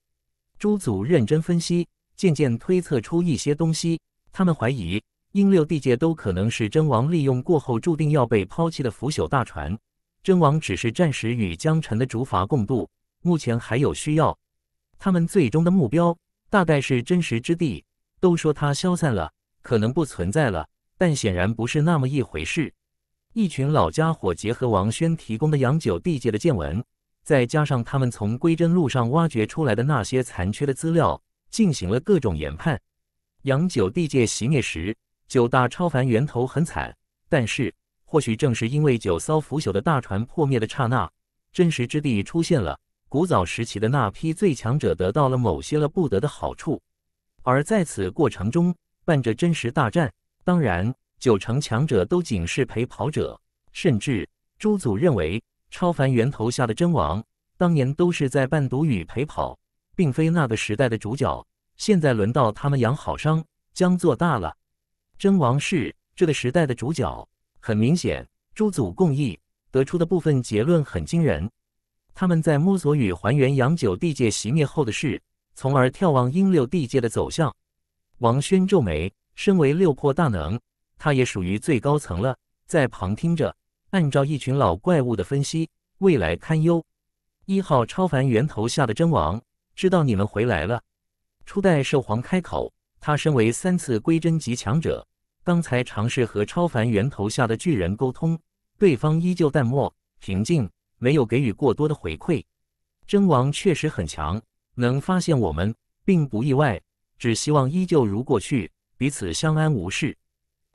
诸祖认真分析，渐渐推测出一些东西。他们怀疑阴六地界都可能是真王利用过后注定要被抛弃的腐朽大船，真王只是暂时与江辰的竹筏共度。目前还有需要，他们最终的目标大概是真实之地。都说它消散了，可能不存在了，但显然不是那么一回事。一群老家伙结合王轩提供的阳九地界的见闻，再加上他们从归真路上挖掘出来的那些残缺的资料，进行了各种研判。阳九地界熄灭时，九大超凡源头很惨，但是或许正是因为九艘腐朽的大船破灭的刹那，真实之地出现了。古早时期的那批最强者得到了某些了不得的好处，而在此过程中伴着真实大战，当然九成强者都仅是陪跑者，甚至诸祖认为超凡源头下的真王当年都是在伴读与陪跑，并非那个时代的主角。现在轮到他们养好伤，将做大了。真王是这个时代的主角，很明显，诸祖共议得出的部分结论很惊人。他们在摸索与还原阳九地界熄灭后的事，从而眺望阴六地界的走向。王轩皱眉，身为六魄大能，他也属于最高层了，在旁听着。按照一群老怪物的分析，未来堪忧。一号超凡源头下的真王知道你们回来了。初代兽皇开口，他身为三次归真级强者，刚才尝试和超凡源头下的巨人沟通，对方依旧淡漠平静，没有给予过多的回馈。真王确实很强，能发现我们并不意外，只希望依旧如过去，彼此相安无事。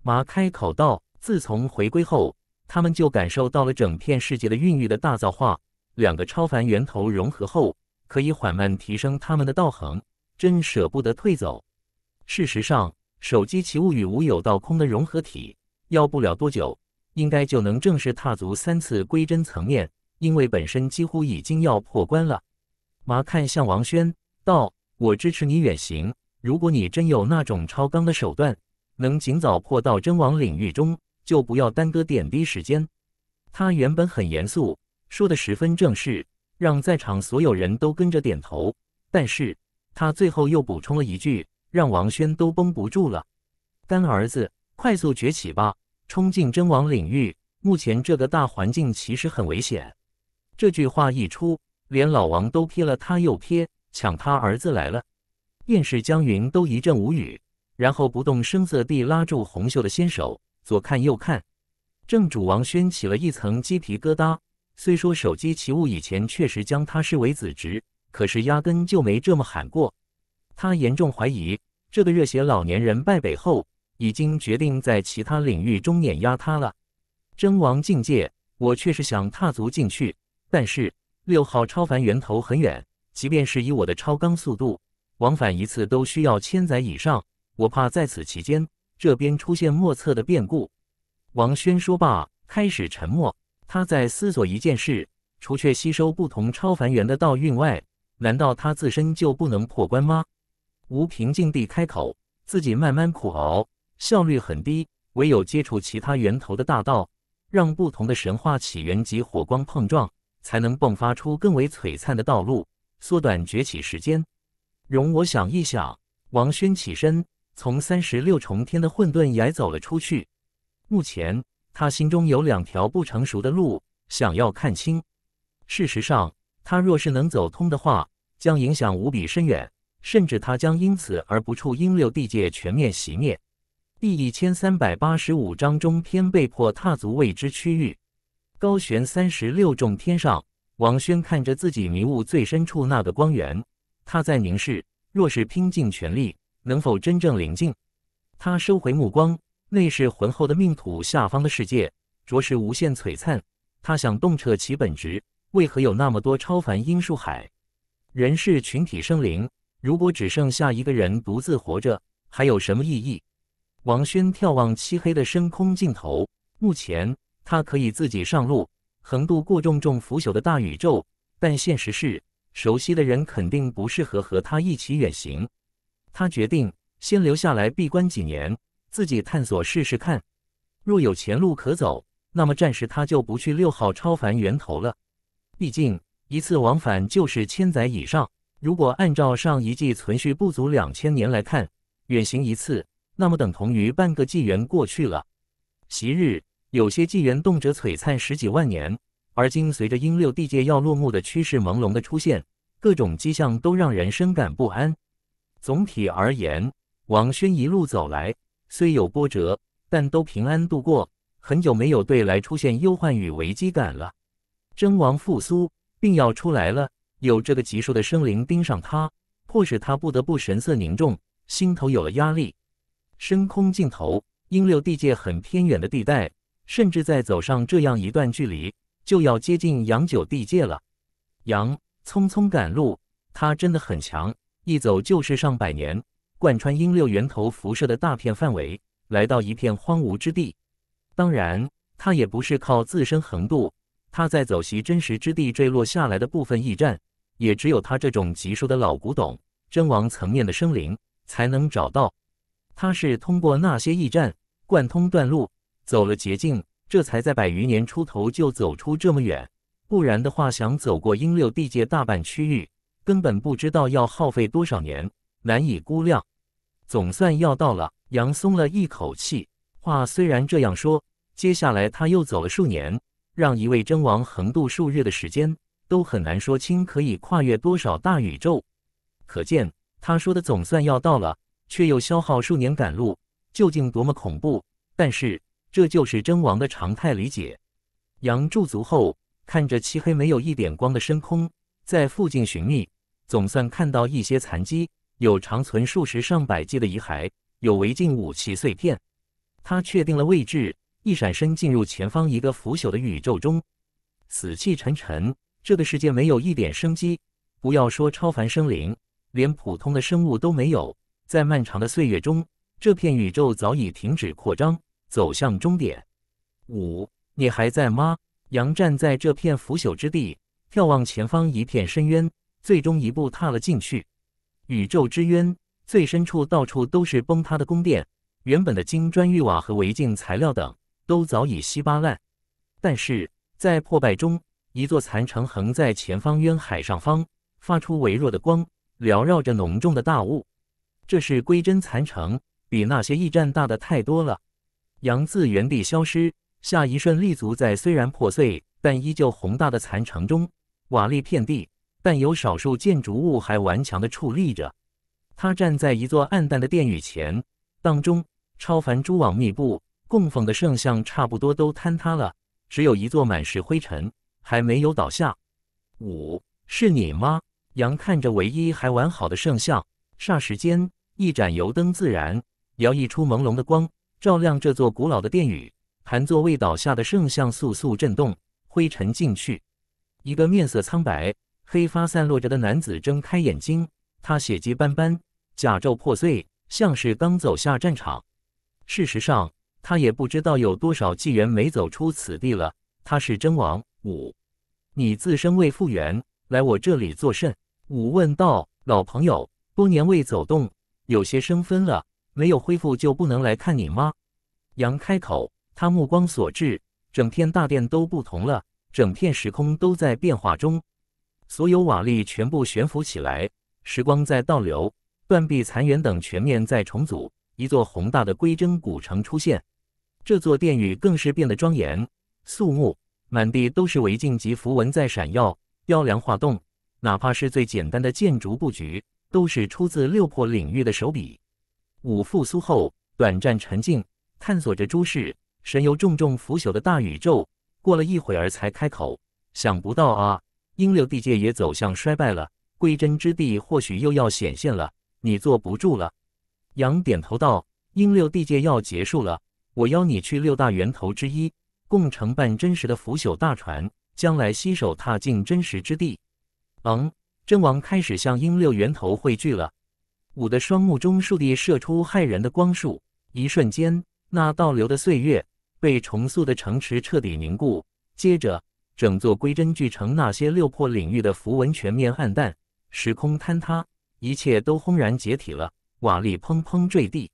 马开口道：“自从回归后。”他们就感受到了整片世界的孕育的大造化，两个超凡源头融合后，可以缓慢提升他们的道行，真舍不得退走。事实上，手机奇物与无有道空的融合体，要不了多久，应该就能正式踏足三次归真层面，因为本身几乎已经要破关了。麻看向王轩道：“我支持你远行，如果你真有那种超纲的手段，能尽早破到真王领域中。”就不要耽搁点滴时间。他原本很严肃，说的十分正式，让在场所有人都跟着点头。但是他最后又补充了一句，让王轩都绷不住了：“干儿子，快速崛起吧，冲进真王领域。目前这个大环境其实很危险。”这句话一出，连老王都瞥了他又瞥，抢他儿子来了。便是江云都一阵无语，然后不动声色地拉住红袖的纤手。左看右看，正主王轩起了一层鸡皮疙瘩。虽说手机奇物以前确实将他视为子侄，可是压根就没这么喊过。他严重怀疑，这个热血老年人败北后，已经决定在其他领域中碾压他了。真王境界，我确实想踏足进去，但是六号超凡源头很远，即便是以我的超纲速度，往返一次都需要千载以上，我怕在此期间。这边出现莫测的变故，王轩说罢，开始沉默。他在思索一件事：除却吸收不同超凡源的道运外，难道他自身就不能破关吗？吴平静地开口：“自己慢慢苦熬，效率很低。唯有接触其他源头的大道，让不同的神话起源及火光碰撞，才能迸发出更为璀璨的道路，缩短崛起时间。容我想一想。”王轩起身。从三十六重天的混沌崖走了出去。目前他心中有两条不成熟的路，想要看清。事实上，他若是能走通的话，将影响无比深远，甚至他将因此而不触阴六地界全面熄灭。第一千三百八十五章中篇被迫踏足未知区域。高悬三十六重天上，王轩看着自己迷雾最深处那个光源，他在凝视。若是拼尽全力。能否真正临近？他收回目光，那是浑厚的命土下方的世界，着实无限璀璨。他想洞彻其本质，为何有那么多超凡阴树海？人是群体生灵，如果只剩下一个人独自活着，还有什么意义？王轩眺望漆黑的深空尽头，目前他可以自己上路，横渡过重重腐朽的大宇宙，但现实是，熟悉的人肯定不适合和他一起远行。他决定先留下来闭关几年，自己探索试试看。若有前路可走，那么暂时他就不去六号超凡源头了。毕竟一次往返就是千载以上。如果按照上一季存续不足两千年来看，远行一次，那么等同于半个纪元过去了。昔日有些纪元动辄璀璨十几万年，而今随着阴六地界要落幕的趋势朦胧的出现，各种迹象都让人深感不安。总体而言，王轩一路走来，虽有波折，但都平安度过。很久没有对来出现忧患与危机感了。真王复苏，病要出来了。有这个极数的生灵盯上他，迫使他不得不神色凝重，心头有了压力。深空尽头，阴六地界很偏远的地带，甚至在走上这样一段距离，就要接近阳九地界了。阳匆匆赶路，他真的很强。一走就是上百年，贯穿阴六源头辐射的大片范围，来到一片荒芜之地。当然，他也不是靠自身横渡，他在走袭真实之地坠落下来的部分驿站，也只有他这种极数的老古董真王层面的生灵才能找到。他是通过那些驿站贯通断路，走了捷径，这才在百余年出头就走出这么远，不然的话，想走过英六地界大半区域，根本不知道要耗费多少年，难以估量。总算要到了，杨松了一口气。话虽然这样说，接下来他又走了数年，让一位真王横渡数日的时间，都很难说清可以跨越多少大宇宙。可见他说的总算要到了，却又消耗数年赶路，究竟多么恐怖？但是这就是真王的常态理解。杨驻足后，看着漆黑没有一点光的深空，在附近寻觅，总算看到一些残迹，有长存数十上百计的遗骸，有违禁武器碎片。他确定了位置，一闪身进入前方一个腐朽的宇宙中，死气沉沉。这个世界没有一点生机，不要说超凡生灵。连普通的生物都没有，在漫长的岁月中，这片宇宙早已停止扩张，走向终点。五，你还在吗？杨站在这片腐朽之地，眺望前方一片深渊，最终一步踏了进去。宇宙之渊最深处，到处都是崩塌的宫殿，原本的金砖玉瓦和违禁材料等都早已稀巴烂。但是在破败中，一座残城横在前方渊海上方，发出微弱的光。缭绕着浓重的大雾，这是归真残城，比那些驿站大的太多了。杨自原地消失，下一瞬立足在虽然破碎但依旧宏大的残城中，瓦砾遍地，但有少数建筑物还顽强地矗立着。他站在一座暗淡的殿宇前，当中超凡蛛网密布，供奉的圣像差不多都坍塌了，只有一座满是灰尘，还没有倒下。五，是你吗？杨看着唯一还完好的圣像，霎时间，一盏油灯自然摇曳出朦胧的光，照亮这座古老的殿宇。盘坐未倒下的圣像簌簌震动，灰尘尽去。一个面色苍白、黑发散落着的男子睁开眼睛，他血迹斑斑，甲胄破碎，像是刚走下战场。事实上，他也不知道有多少纪元没走出此地了。他是真王五，你自身未复原，来我这里作甚？武问道：“老朋友，多年未走动，有些生分了。没有恢复就不能来看你吗？”杨开口，他目光所至，整片大殿都不同了，整片时空都在变化中，所有瓦砾全部悬浮起来，时光在倒流，断壁残垣等全面在重组，一座宏大的龟真古城出现。这座殿宇更是变得庄严肃穆，满地都是违禁及符文在闪耀，雕梁画栋。哪怕是最简单的建筑布局，都是出自六破领域的手笔。五复苏后，短暂沉静，探索着诸事，神游重重腐朽的大宇宙。过了一会儿，才开口：“想不到啊，英六地界也走向衰败了，归真之地或许又要显现了，你坐不住了。”杨点头道：“英六地界要结束了，我邀你去六大源头之一，共承办真实的腐朽大船，将来携手踏进真实之地。”嗯，真王开始向英六源头汇聚了。五的双目中，竖地射出骇人的光束，一瞬间，那倒流的岁月被重塑的城池彻底凝固。接着，整座归真巨城那些六破领域的符文全面暗淡，时空坍塌，一切都轰然解体了，瓦砾砰砰坠地。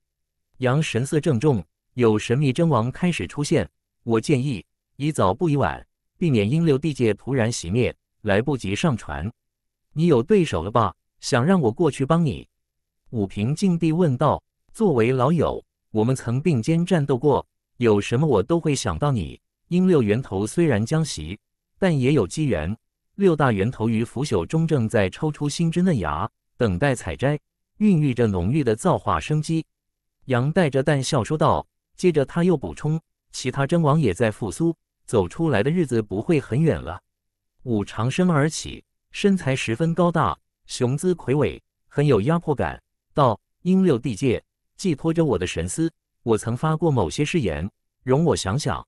杨神色郑重，有神秘真王开始出现。我建议，宜早不宜晚，避免阴六地界突然熄灭。来不及上船，你有对手了吧？想让我过去帮你？武平静地问道。作为老友，我们曾并肩战斗过，有什么我都会想到你。阴六源头虽然将息，但也有机缘。六大源头于腐朽中正在抽出新枝嫩芽，等待采摘，孕育着浓郁的造化生机。杨带着淡笑说道。接着他又补充：其他真王也在复苏，走出来的日子不会很远了。武长身而起，身材十分高大，雄姿魁伟，很有压迫感。道：“英六地界寄托着我的神思，我曾发过某些誓言，容我想想。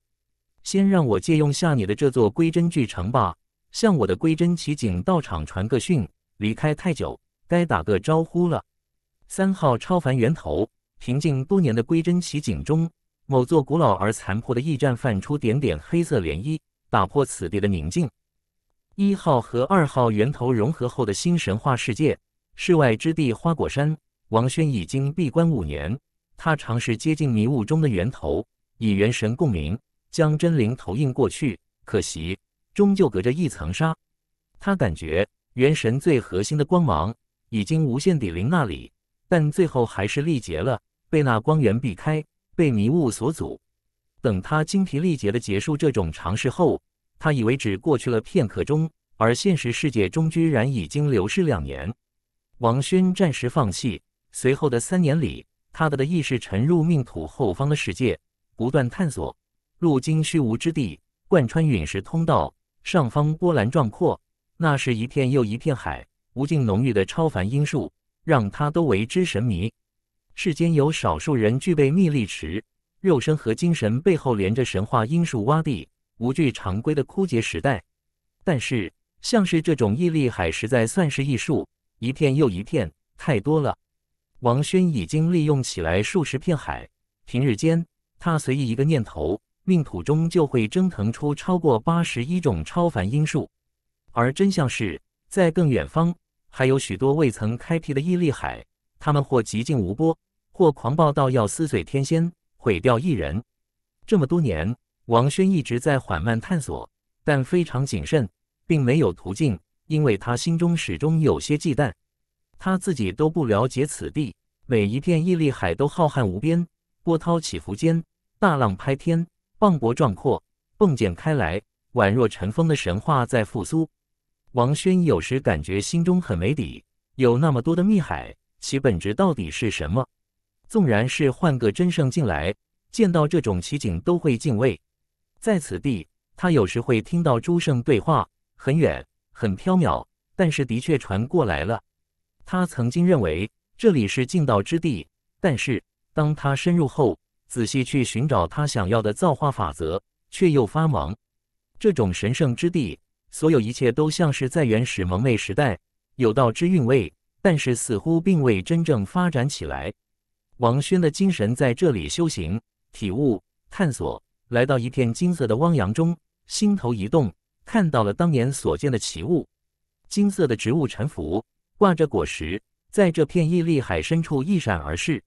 先让我借用下你的这座归真巨城吧，向我的归真奇景道场传个讯。离开太久，该打个招呼了。”三号超凡源头，平静多年的归真奇景中，某座古老而残破的驿站泛出点点黑色涟漪，打破此地的宁静。一号和二号源头融合后的新神话世界，世外之地花果山。王轩已经闭关五年，他尝试接近迷雾中的源头，以元神共鸣，将真灵投映过去，可惜终究隔着一层纱。他感觉元神最核心的光芒已经无限抵临那里，但最后还是力竭了，被那光源避开，被迷雾所阻。等他精疲力竭的结束这种尝试后，他以为只过去了片刻钟，而现实世界中居然已经流逝两年。王轩暂时放弃，随后的三年里，他的的意识沉入命土后方的世界，不断探索，路经虚无之地，贯穿陨石通道，上方波澜壮阔，那是一片又一片海，无尽浓郁的超凡因素，让他都为之神迷。世间有少数人具备秘力池。肉身和精神背后连着神话因素洼地，无惧常规的枯竭时代。但是，像是这种毅力海，实在算是艺术，一片又一片，太多了。王轩已经利用起来数十片海。平日间，他随意一个念头，命土中就会蒸腾出超过八十一种超凡因素。而真相是，在更远方，还有许多未曾开辟的毅力海，他们或寂静无波，或狂暴到要撕碎天仙。毁掉一人，这么多年，王轩一直在缓慢探索，但非常谨慎，并没有途径，因为他心中始终有些忌惮。他自己都不了解此地，每一片屹立海都浩瀚无边，波涛起伏间，大浪拍天，磅礴壮阔，迸溅开来，宛若尘封的神话在复苏。王轩有时感觉心中很没底，有那么多的密海，其本质到底是什么？纵然是换个真圣进来，见到这种奇景都会敬畏。在此地，他有时会听到诸圣对话，很远，很缥缈，但是的确传过来了。他曾经认为这里是净道之地，但是当他深入后，仔细去寻找他想要的造化法则，却又发茫。这种神圣之地，所有一切都像是在原始蒙昧时代有道之韵味，但是似乎并未真正发展起来。王轩的精神在这里修行、体悟、探索，来到一片金色的汪洋中，心头一动，看到了当年所见的奇物。金色的植物沉浮，挂着果实，在这片屹立海深处一闪而逝。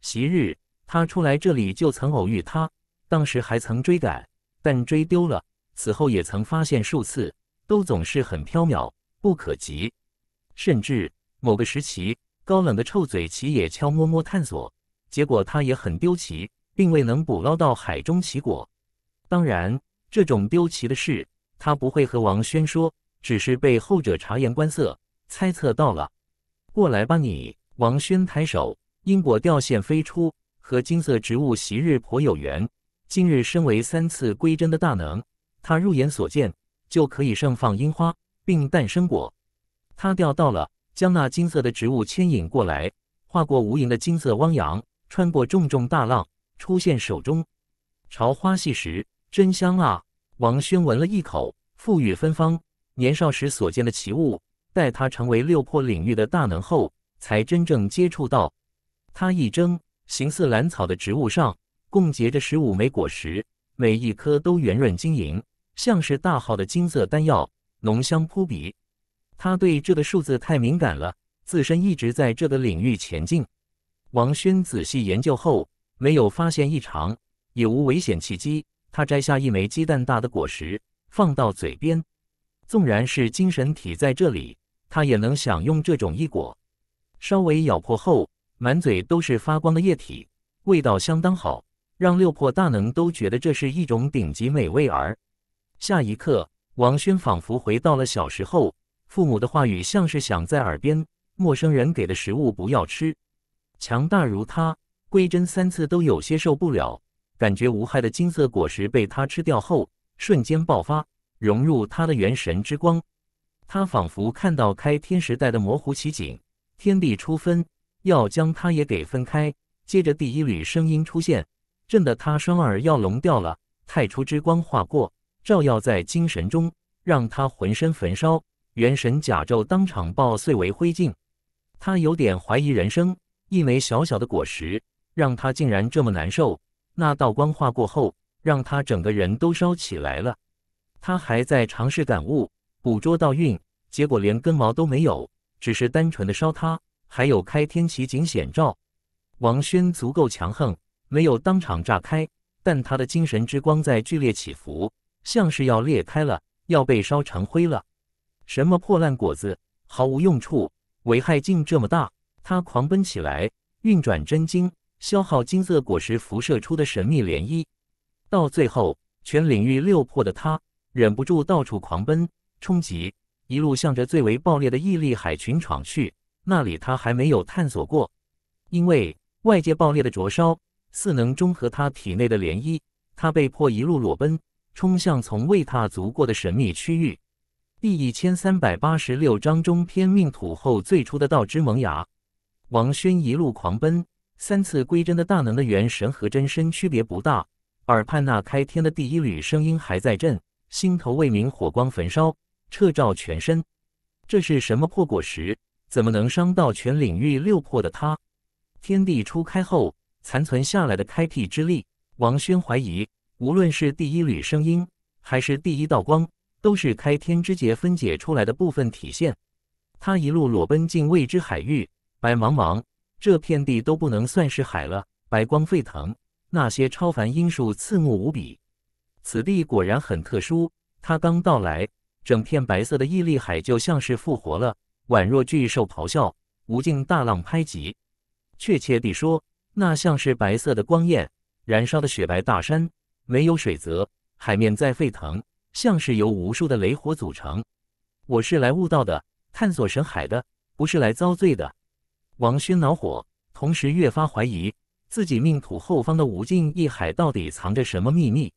昔日他出来这里就曾偶遇他，当时还曾追赶，但追丢了。此后也曾发现数次，都总是很缥缈，不可及。甚至某个时期。高冷的臭嘴奇也悄摸摸探索，结果他也很丢奇，并未能捕捞到海中奇果。当然，这种丢奇的事，他不会和王轩说，只是被后者察言观色，猜测到了。过来吧，你。王轩抬手，因果掉线飞出，和金色植物昔日颇有缘，今日身为三次归真的大能，他入眼所见就可以盛放樱花，并诞生果。他钓到了。将那金色的植物牵引过来，划过无垠的金色汪洋，穿过重重大浪，出现手中。朝花细时，真香啊！王轩闻了一口，馥郁芬芳。年少时所见的奇物，待他成为六魄领域的大能后，才真正接触到。他一睁，形似兰草的植物上，共结着十五枚果实，每一颗都圆润晶莹，像是大号的金色丹药，浓香扑鼻。他对这个数字太敏感了，自身一直在这个领域前进。王轩仔细研究后，没有发现异常，也无危险契机。他摘下一枚鸡蛋大的果实，放到嘴边。纵然是精神体在这里，他也能享用这种异果。稍微咬破后，满嘴都是发光的液体，味道相当好，让六魄大能都觉得这是一种顶级美味。儿下一刻，王轩仿佛回到了小时候。父母的话语像是响在耳边，陌生人给的食物不要吃。强大如他，归真三次都有些受不了。感觉无害的金色果实被他吃掉后，瞬间爆发，融入他的元神之光。他仿佛看到开天时代的模糊奇景，天地初分，要将他也给分开。接着第一缕声音出现，震得他双耳要聋掉了。太初之光划过，照耀在精神中，让他浑身焚烧。元神甲胄当场爆碎为灰烬，他有点怀疑人生。一枚小小的果实，让他竟然这么难受。那道光化过后，让他整个人都烧起来了。他还在尝试感悟、捕捉道运，结果连根毛都没有，只是单纯的烧他。还有开天奇景显照，王轩足够强横，没有当场炸开，但他的精神之光在剧烈起伏，像是要裂开了，要被烧成灰了。什么破烂果子，毫无用处，危害竟这么大！他狂奔起来，运转真经，消耗金色果实辐射出的神秘涟漪。到最后，全领域六魄的他忍不住到处狂奔、冲击，一路向着最为爆裂的毅力海群闯去。那里他还没有探索过，因为外界爆裂的灼烧似能中和他体内的涟漪，他被迫一路裸奔，冲向从未踏足过的神秘区域。第一千三百八十六章中篇命土后最初的道之萌芽。王轩一路狂奔，三次归真的大能的元神和真身区别不大，耳畔那开天的第一缕声音还在震，心头未明火光焚烧，彻照全身。这是什么破果实？怎么能伤到全领域六魄的他？天地初开后残存下来的开辟之力，王轩怀疑，无论是第一缕声音，还是第一道光，都是开天之劫分解出来的部分体现。他一路裸奔进未知海域。白茫茫，这片地都不能算是海了。白光沸腾，那些超凡英树刺目无比。此地果然很特殊。他刚到来，整片白色的屹立海就像是复活了，宛若巨兽咆哮，无尽大浪拍击。确切地说，那像是白色的光焰，燃烧的雪白大山，没有水泽，海面在沸腾，像是由无数的雷火组成。我是来悟道的，探索神海的，不是来遭罪的。王轩恼火，同时越发怀疑自己命土后方的无尽一海到底藏着什么秘密。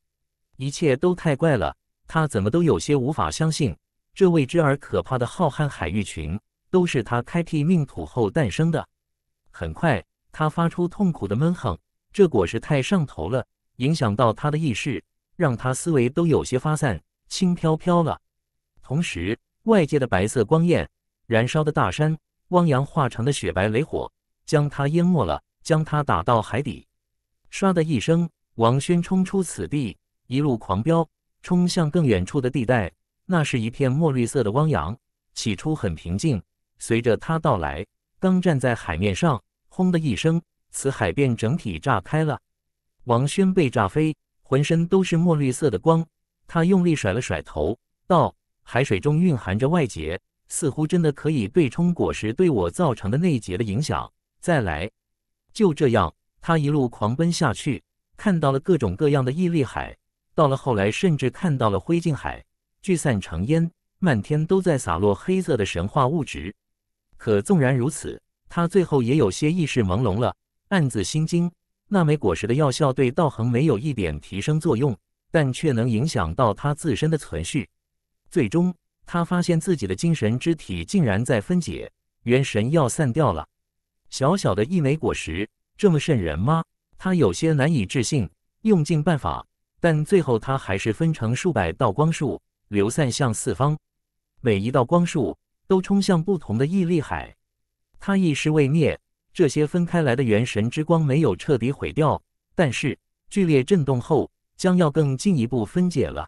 一切都太怪了，他怎么都有些无法相信，这未知而可怕的浩瀚海域群都是他开辟命土后诞生的。很快，他发出痛苦的闷哼，这果实太上头了，影响到他的意识，让他思维都有些发散，轻飘飘了。同时，外界的白色光焰，燃烧的大山。汪洋化成的雪白雷火，将他淹没了，将他打到海底。唰的一声，王轩冲出此地，一路狂飙，冲向更远处的地带。那是一片墨绿色的汪洋，起初很平静，随着他到来，刚站在海面上，轰的一声，此海便整体炸开了。王轩被炸飞，浑身都是墨绿色的光。他用力甩了甩头，道：“海水中蕴含着外劫。”似乎真的可以对冲果实对我造成的内劫的影响。再来，就这样，他一路狂奔下去，看到了各种各样的毅力海。到了后来，甚至看到了灰烬海，聚散成烟，漫天都在洒落黑色的神话物质。可纵然如此，他最后也有些意识朦胧了，暗自心惊：那枚果实的药效对道恒没有一点提升作用，但却能影响到他自身的存续。最终。他发现自己的精神之体竟然在分解，元神要散掉了。小小的一枚果实，这么渗人吗？他有些难以置信，用尽办法，但最后他还是分成数百道光束，流散向四方。每一道光束都冲向不同的毅力海。他一时未灭，这些分开来的元神之光没有彻底毁掉，但是剧烈震动后，将要更进一步分解了。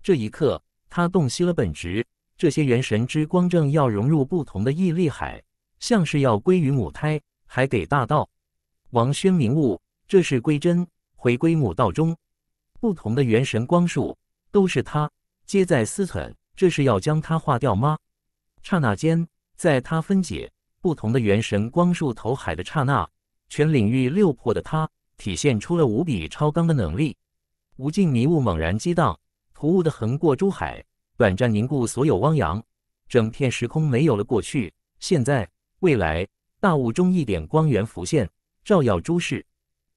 这一刻。他洞悉了本质，这些元神之光正要融入不同的毅力海，像是要归于母胎，还给大道。王轩明悟，这是归真，回归母道中。不同的元神光束都是他，皆在思忖：这是要将他化掉吗？刹那间，在他分解不同的元神光束投海的刹那，全领域六魄的他体现出了无比超纲的能力。无尽迷雾猛然激荡。突兀的横过珠海，短暂凝固所有汪洋，整片时空没有了过去、现在、未来。大雾中一点光源浮现，照耀诸世。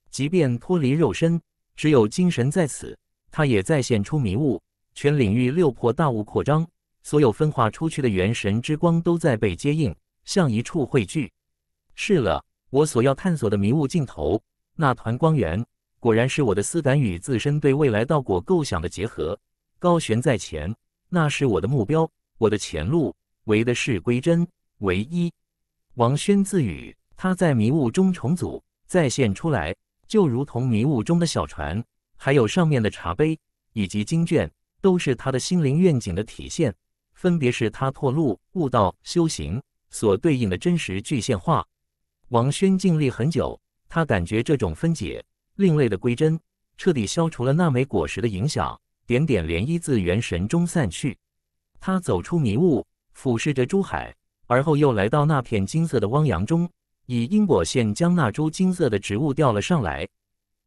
即便脱离肉身，只有精神在此，他也再现出迷雾。全领域六破大雾扩张，所有分化出去的元神之光都在被接应，向一处汇聚。是了，我所要探索的迷雾尽头，那团光源，果然是我的思感与自身对未来道果构想的结合。高悬在前，那是我的目标，我的前路，唯的是归真，唯一。王轩自语，他在迷雾中重组再现出来，就如同迷雾中的小船，还有上面的茶杯以及经卷，都是他的心灵愿景的体现，分别是他拓路、悟道、修行所对应的真实具现化。王轩静立很久，他感觉这种分解、另类的归真。彻底消除了那枚果实的影响，点点涟漪自元神中散去。他走出迷雾，俯视着珠海，而后又来到那片金色的汪洋中，以因果线将那株金色的植物调了上来。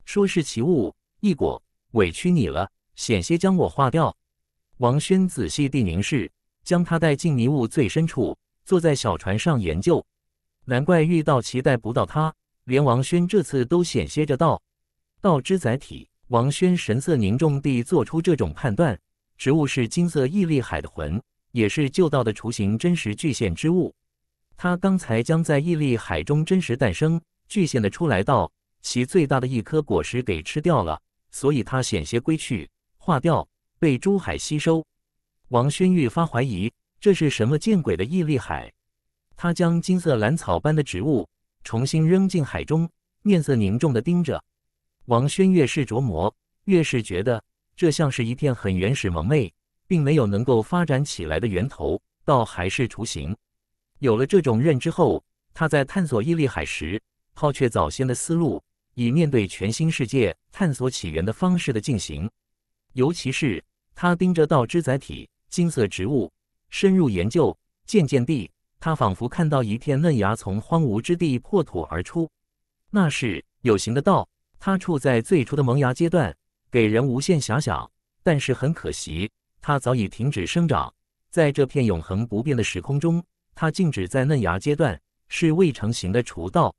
说是奇物，异果，委屈你了，险些将我化掉。王轩仔细地凝视，将他带进迷雾最深处，坐在小船上研究。难怪遇到期待不到他，连王轩这次都险些着道。道之载体，王轩神色凝重地做出这种判断：植物是金色屹立海的魂，也是旧道的雏形，真实巨献之物。他刚才将在屹立海中真实诞生巨献的出来道，其最大的一颗果实给吃掉了，所以他险些归去化掉，被珠海吸收。王轩愈发怀疑这是什么见鬼的毅力海。他将金色兰草般的植物重新扔进海中，面色凝重地盯着。王轩越是琢磨，越是觉得这像是一片很原始蒙昧，并没有能够发展起来的源头，倒还是雏形。有了这种认知后，他在探索毅力海时，抛却早先的思路，以面对全新世界、探索起源的方式的进行。尤其是他盯着道之载体金色植物，深入研究，渐渐地，他仿佛看到一片嫩芽从荒芜之地破土而出，那是有形的道。它处在最初的萌芽阶段，给人无限遐想，但是很可惜，它早已停止生长。在这片永恒不变的时空中，它静止在嫩芽阶段，是未成型的雏道。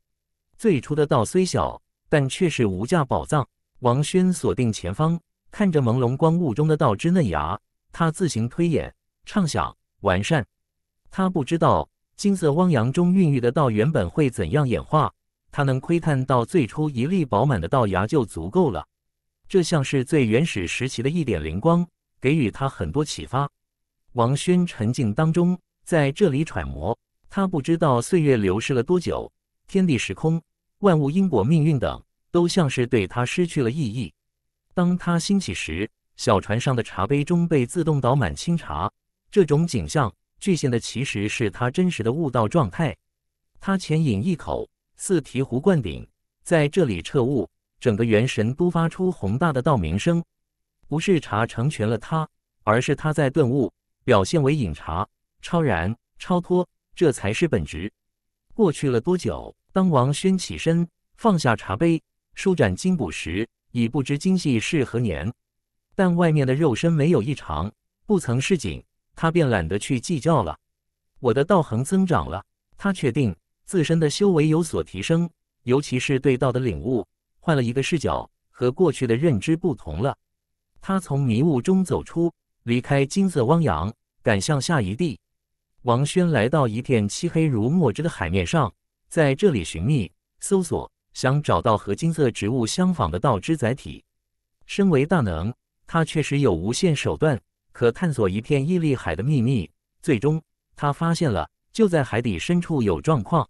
最初的道虽小，但却是无价宝藏。王轩锁定前方，看着朦胧光雾中的道之嫩芽，他自行推演、畅想、完善。他不知道金色汪洋中孕育的道原本会怎样演化。他能窥探到最初一粒饱满的道芽就足够了，这像是最原始时期的一点灵光，给予他很多启发。王轩沉静当中，在这里揣摩，他不知道岁月流逝了多久，天地时空、万物因果、命运等，都像是对他失去了意义。当他兴起时，小船上的茶杯中被自动倒满清茶，这种景象具现的其实是他真实的悟道状态。他浅饮一口。似醍醐灌顶，在这里彻悟，整个元神都发出宏大的道鸣声。不是茶成全了他，而是他在顿悟，表现为饮茶，超然超脱，这才是本质。过去了多久？当王轩起身，放下茶杯，舒展筋骨时，已不知今夕是何年。但外面的肉身没有异常，不曾示警，他便懒得去计较了。我的道行增长了，他确定。自身的修为有所提升，尤其是对道的领悟，换了一个视角，和过去的认知不同了。他从迷雾中走出，离开金色汪洋，赶向下一地。王轩来到一片漆黑如墨汁的海面上，在这里寻觅、搜索，想找到和金色植物相仿的道之载体。身为大能，他确实有无限手段，可探索一片屹立海的秘密。最终，他发现了，就在海底深处有状况。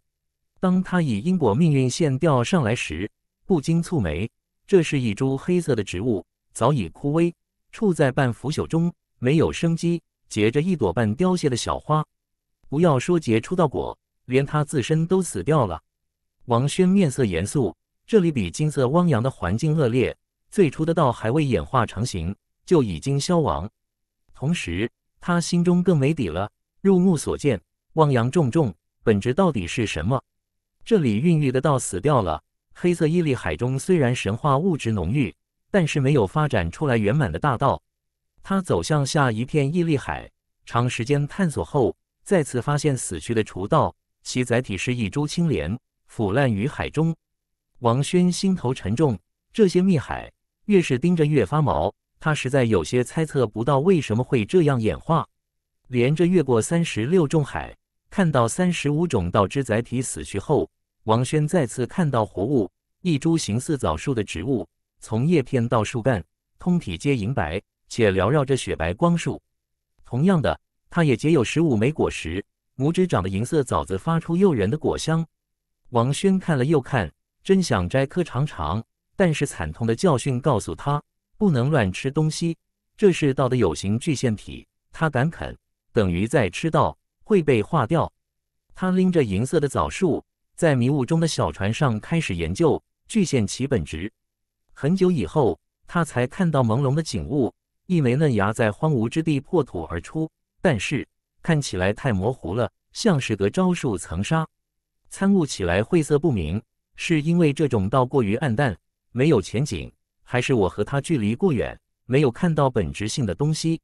当他以因果命运线钓上来时，不禁蹙眉。这是一株黑色的植物，早已枯萎，处在半腐朽中，没有生机，结着一朵半凋谢的小花。不要说结出道果，连它自身都死掉了。王轩面色严肃，这里比金色汪洋的环境恶劣，最初的道还未演化成型，就已经消亡。同时，他心中更没底了。入目所见，汪洋重重，本质到底是什么？这里孕育的道死掉了。黑色伊利海中虽然神话物质浓郁，但是没有发展出来圆满的大道。他走向下一片伊利海，长时间探索后，再次发现死去的雏道，其载体是一株青莲，腐烂于海中。王轩心头沉重，这些密海越是盯着越发毛。他实在有些猜测不到为什么会这样演化。连着越过三十六重海。看到三十五种道之载体死去后，王轩再次看到活物，一株形似枣树的植物，从叶片到树干，通体皆银白，且缭绕着雪白光束。同样的，它也结有十五枚果实，拇指长的银色枣子发出诱人的果香。王轩看了又看，真想摘颗尝尝，但是惨痛的教训告诉他，不能乱吃东西，这是道的有形具现体，他敢啃，等于在吃道。会被化掉。他拎着银色的枣树，在迷雾中的小船上开始研究，具现其本质。很久以后，他才看到朦胧的景物，一枚嫩芽在荒芜之地破土而出，但是看起来太模糊了，像是个招数层纱，参悟起来晦涩不明。是因为这种道过于暗淡，没有前景，还是我和他距离过远，没有看到本质性的东西？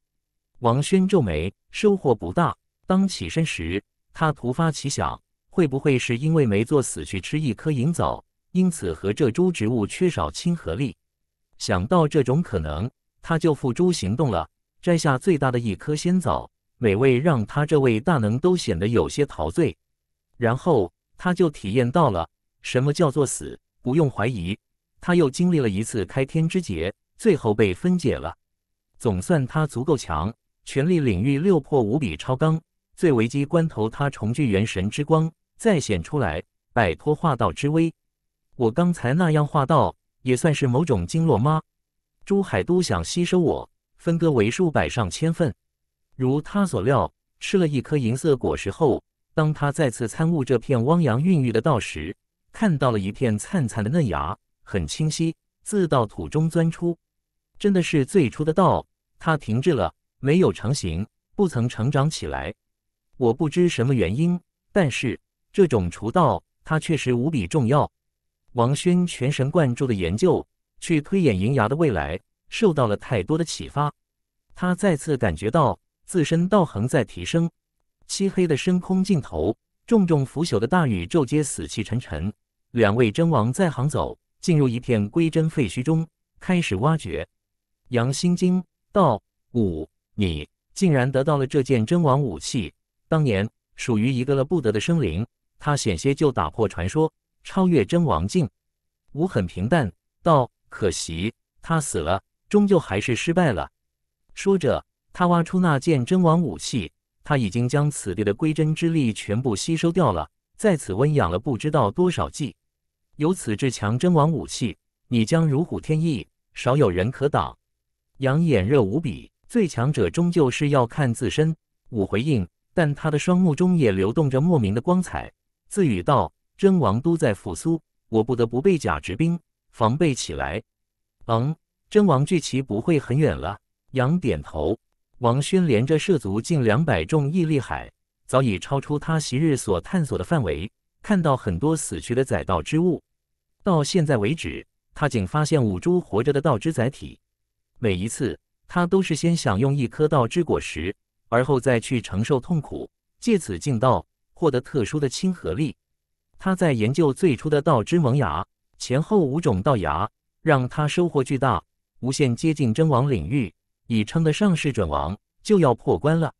王轩皱眉，收获不大。当起身时，他突发奇想，会不会是因为没做死去吃一颗银枣，因此和这株植物缺少亲和力？想到这种可能，他就付诸行动了，摘下最大的一颗仙枣，美味让他这位大能都显得有些陶醉。然后他就体验到了什么叫做死。不用怀疑，他又经历了一次开天之劫，最后被分解了。总算他足够强。权力领域六魄无比超纲，最危机关头，他重聚元神之光再显出来，摆脱化道之危。我刚才那样化道，也算是某种经络吗？珠海都想吸收我，分割为数百上千份。如他所料，吃了一颗银色果实后，当他再次参悟这片汪洋孕育的道时，看到了一片灿灿的嫩芽，很清晰，自道土中钻出，真的是最初的道。它停滞了。没有成型，不曾成长起来。我不知什么原因，但是这种除道，它确实无比重要。王轩全神贯注的研究，去推演银牙的未来，受到了太多的启发。他再次感觉到自身道行在提升。漆黑的深空尽头，重重腐朽的大宇宙皆死气沉沉。两位真王在行走，进入一片归真废墟中，开始挖掘。杨心经道五。你竟然得到了这件真王武器，当年属于一个了不得的生灵，他险些就打破传说，超越真王境。吾很平淡道：“可惜他死了，终究还是失败了。”说着，他挖出那件真王武器，他已经将此地的归真之力全部吸收掉了，在此温养了不知道多少季。有此至强真王武器，你将如虎添翼，少有人可挡。杨眼热无比。最强者终究是要看自身。武回应，但他的双目中也流动着莫名的光彩，自语道：“真王都在复苏，我不得不备甲执兵，防备起来。”嗯，真王距其不会很远了。杨点头。王轩连着涉足近两百众毅力海，早已超出他昔日所探索的范围，看到很多死去的载道之物。到现在为止，他仅发现五株活着的道之载体，每一次。他都是先享用一颗道之果实，而后再去承受痛苦，借此进道，获得特殊的亲和力。他在研究最初的道之萌芽，前后五种道芽，让他收获巨大，无限接近真王领域，已称得上是准王，就要破关了。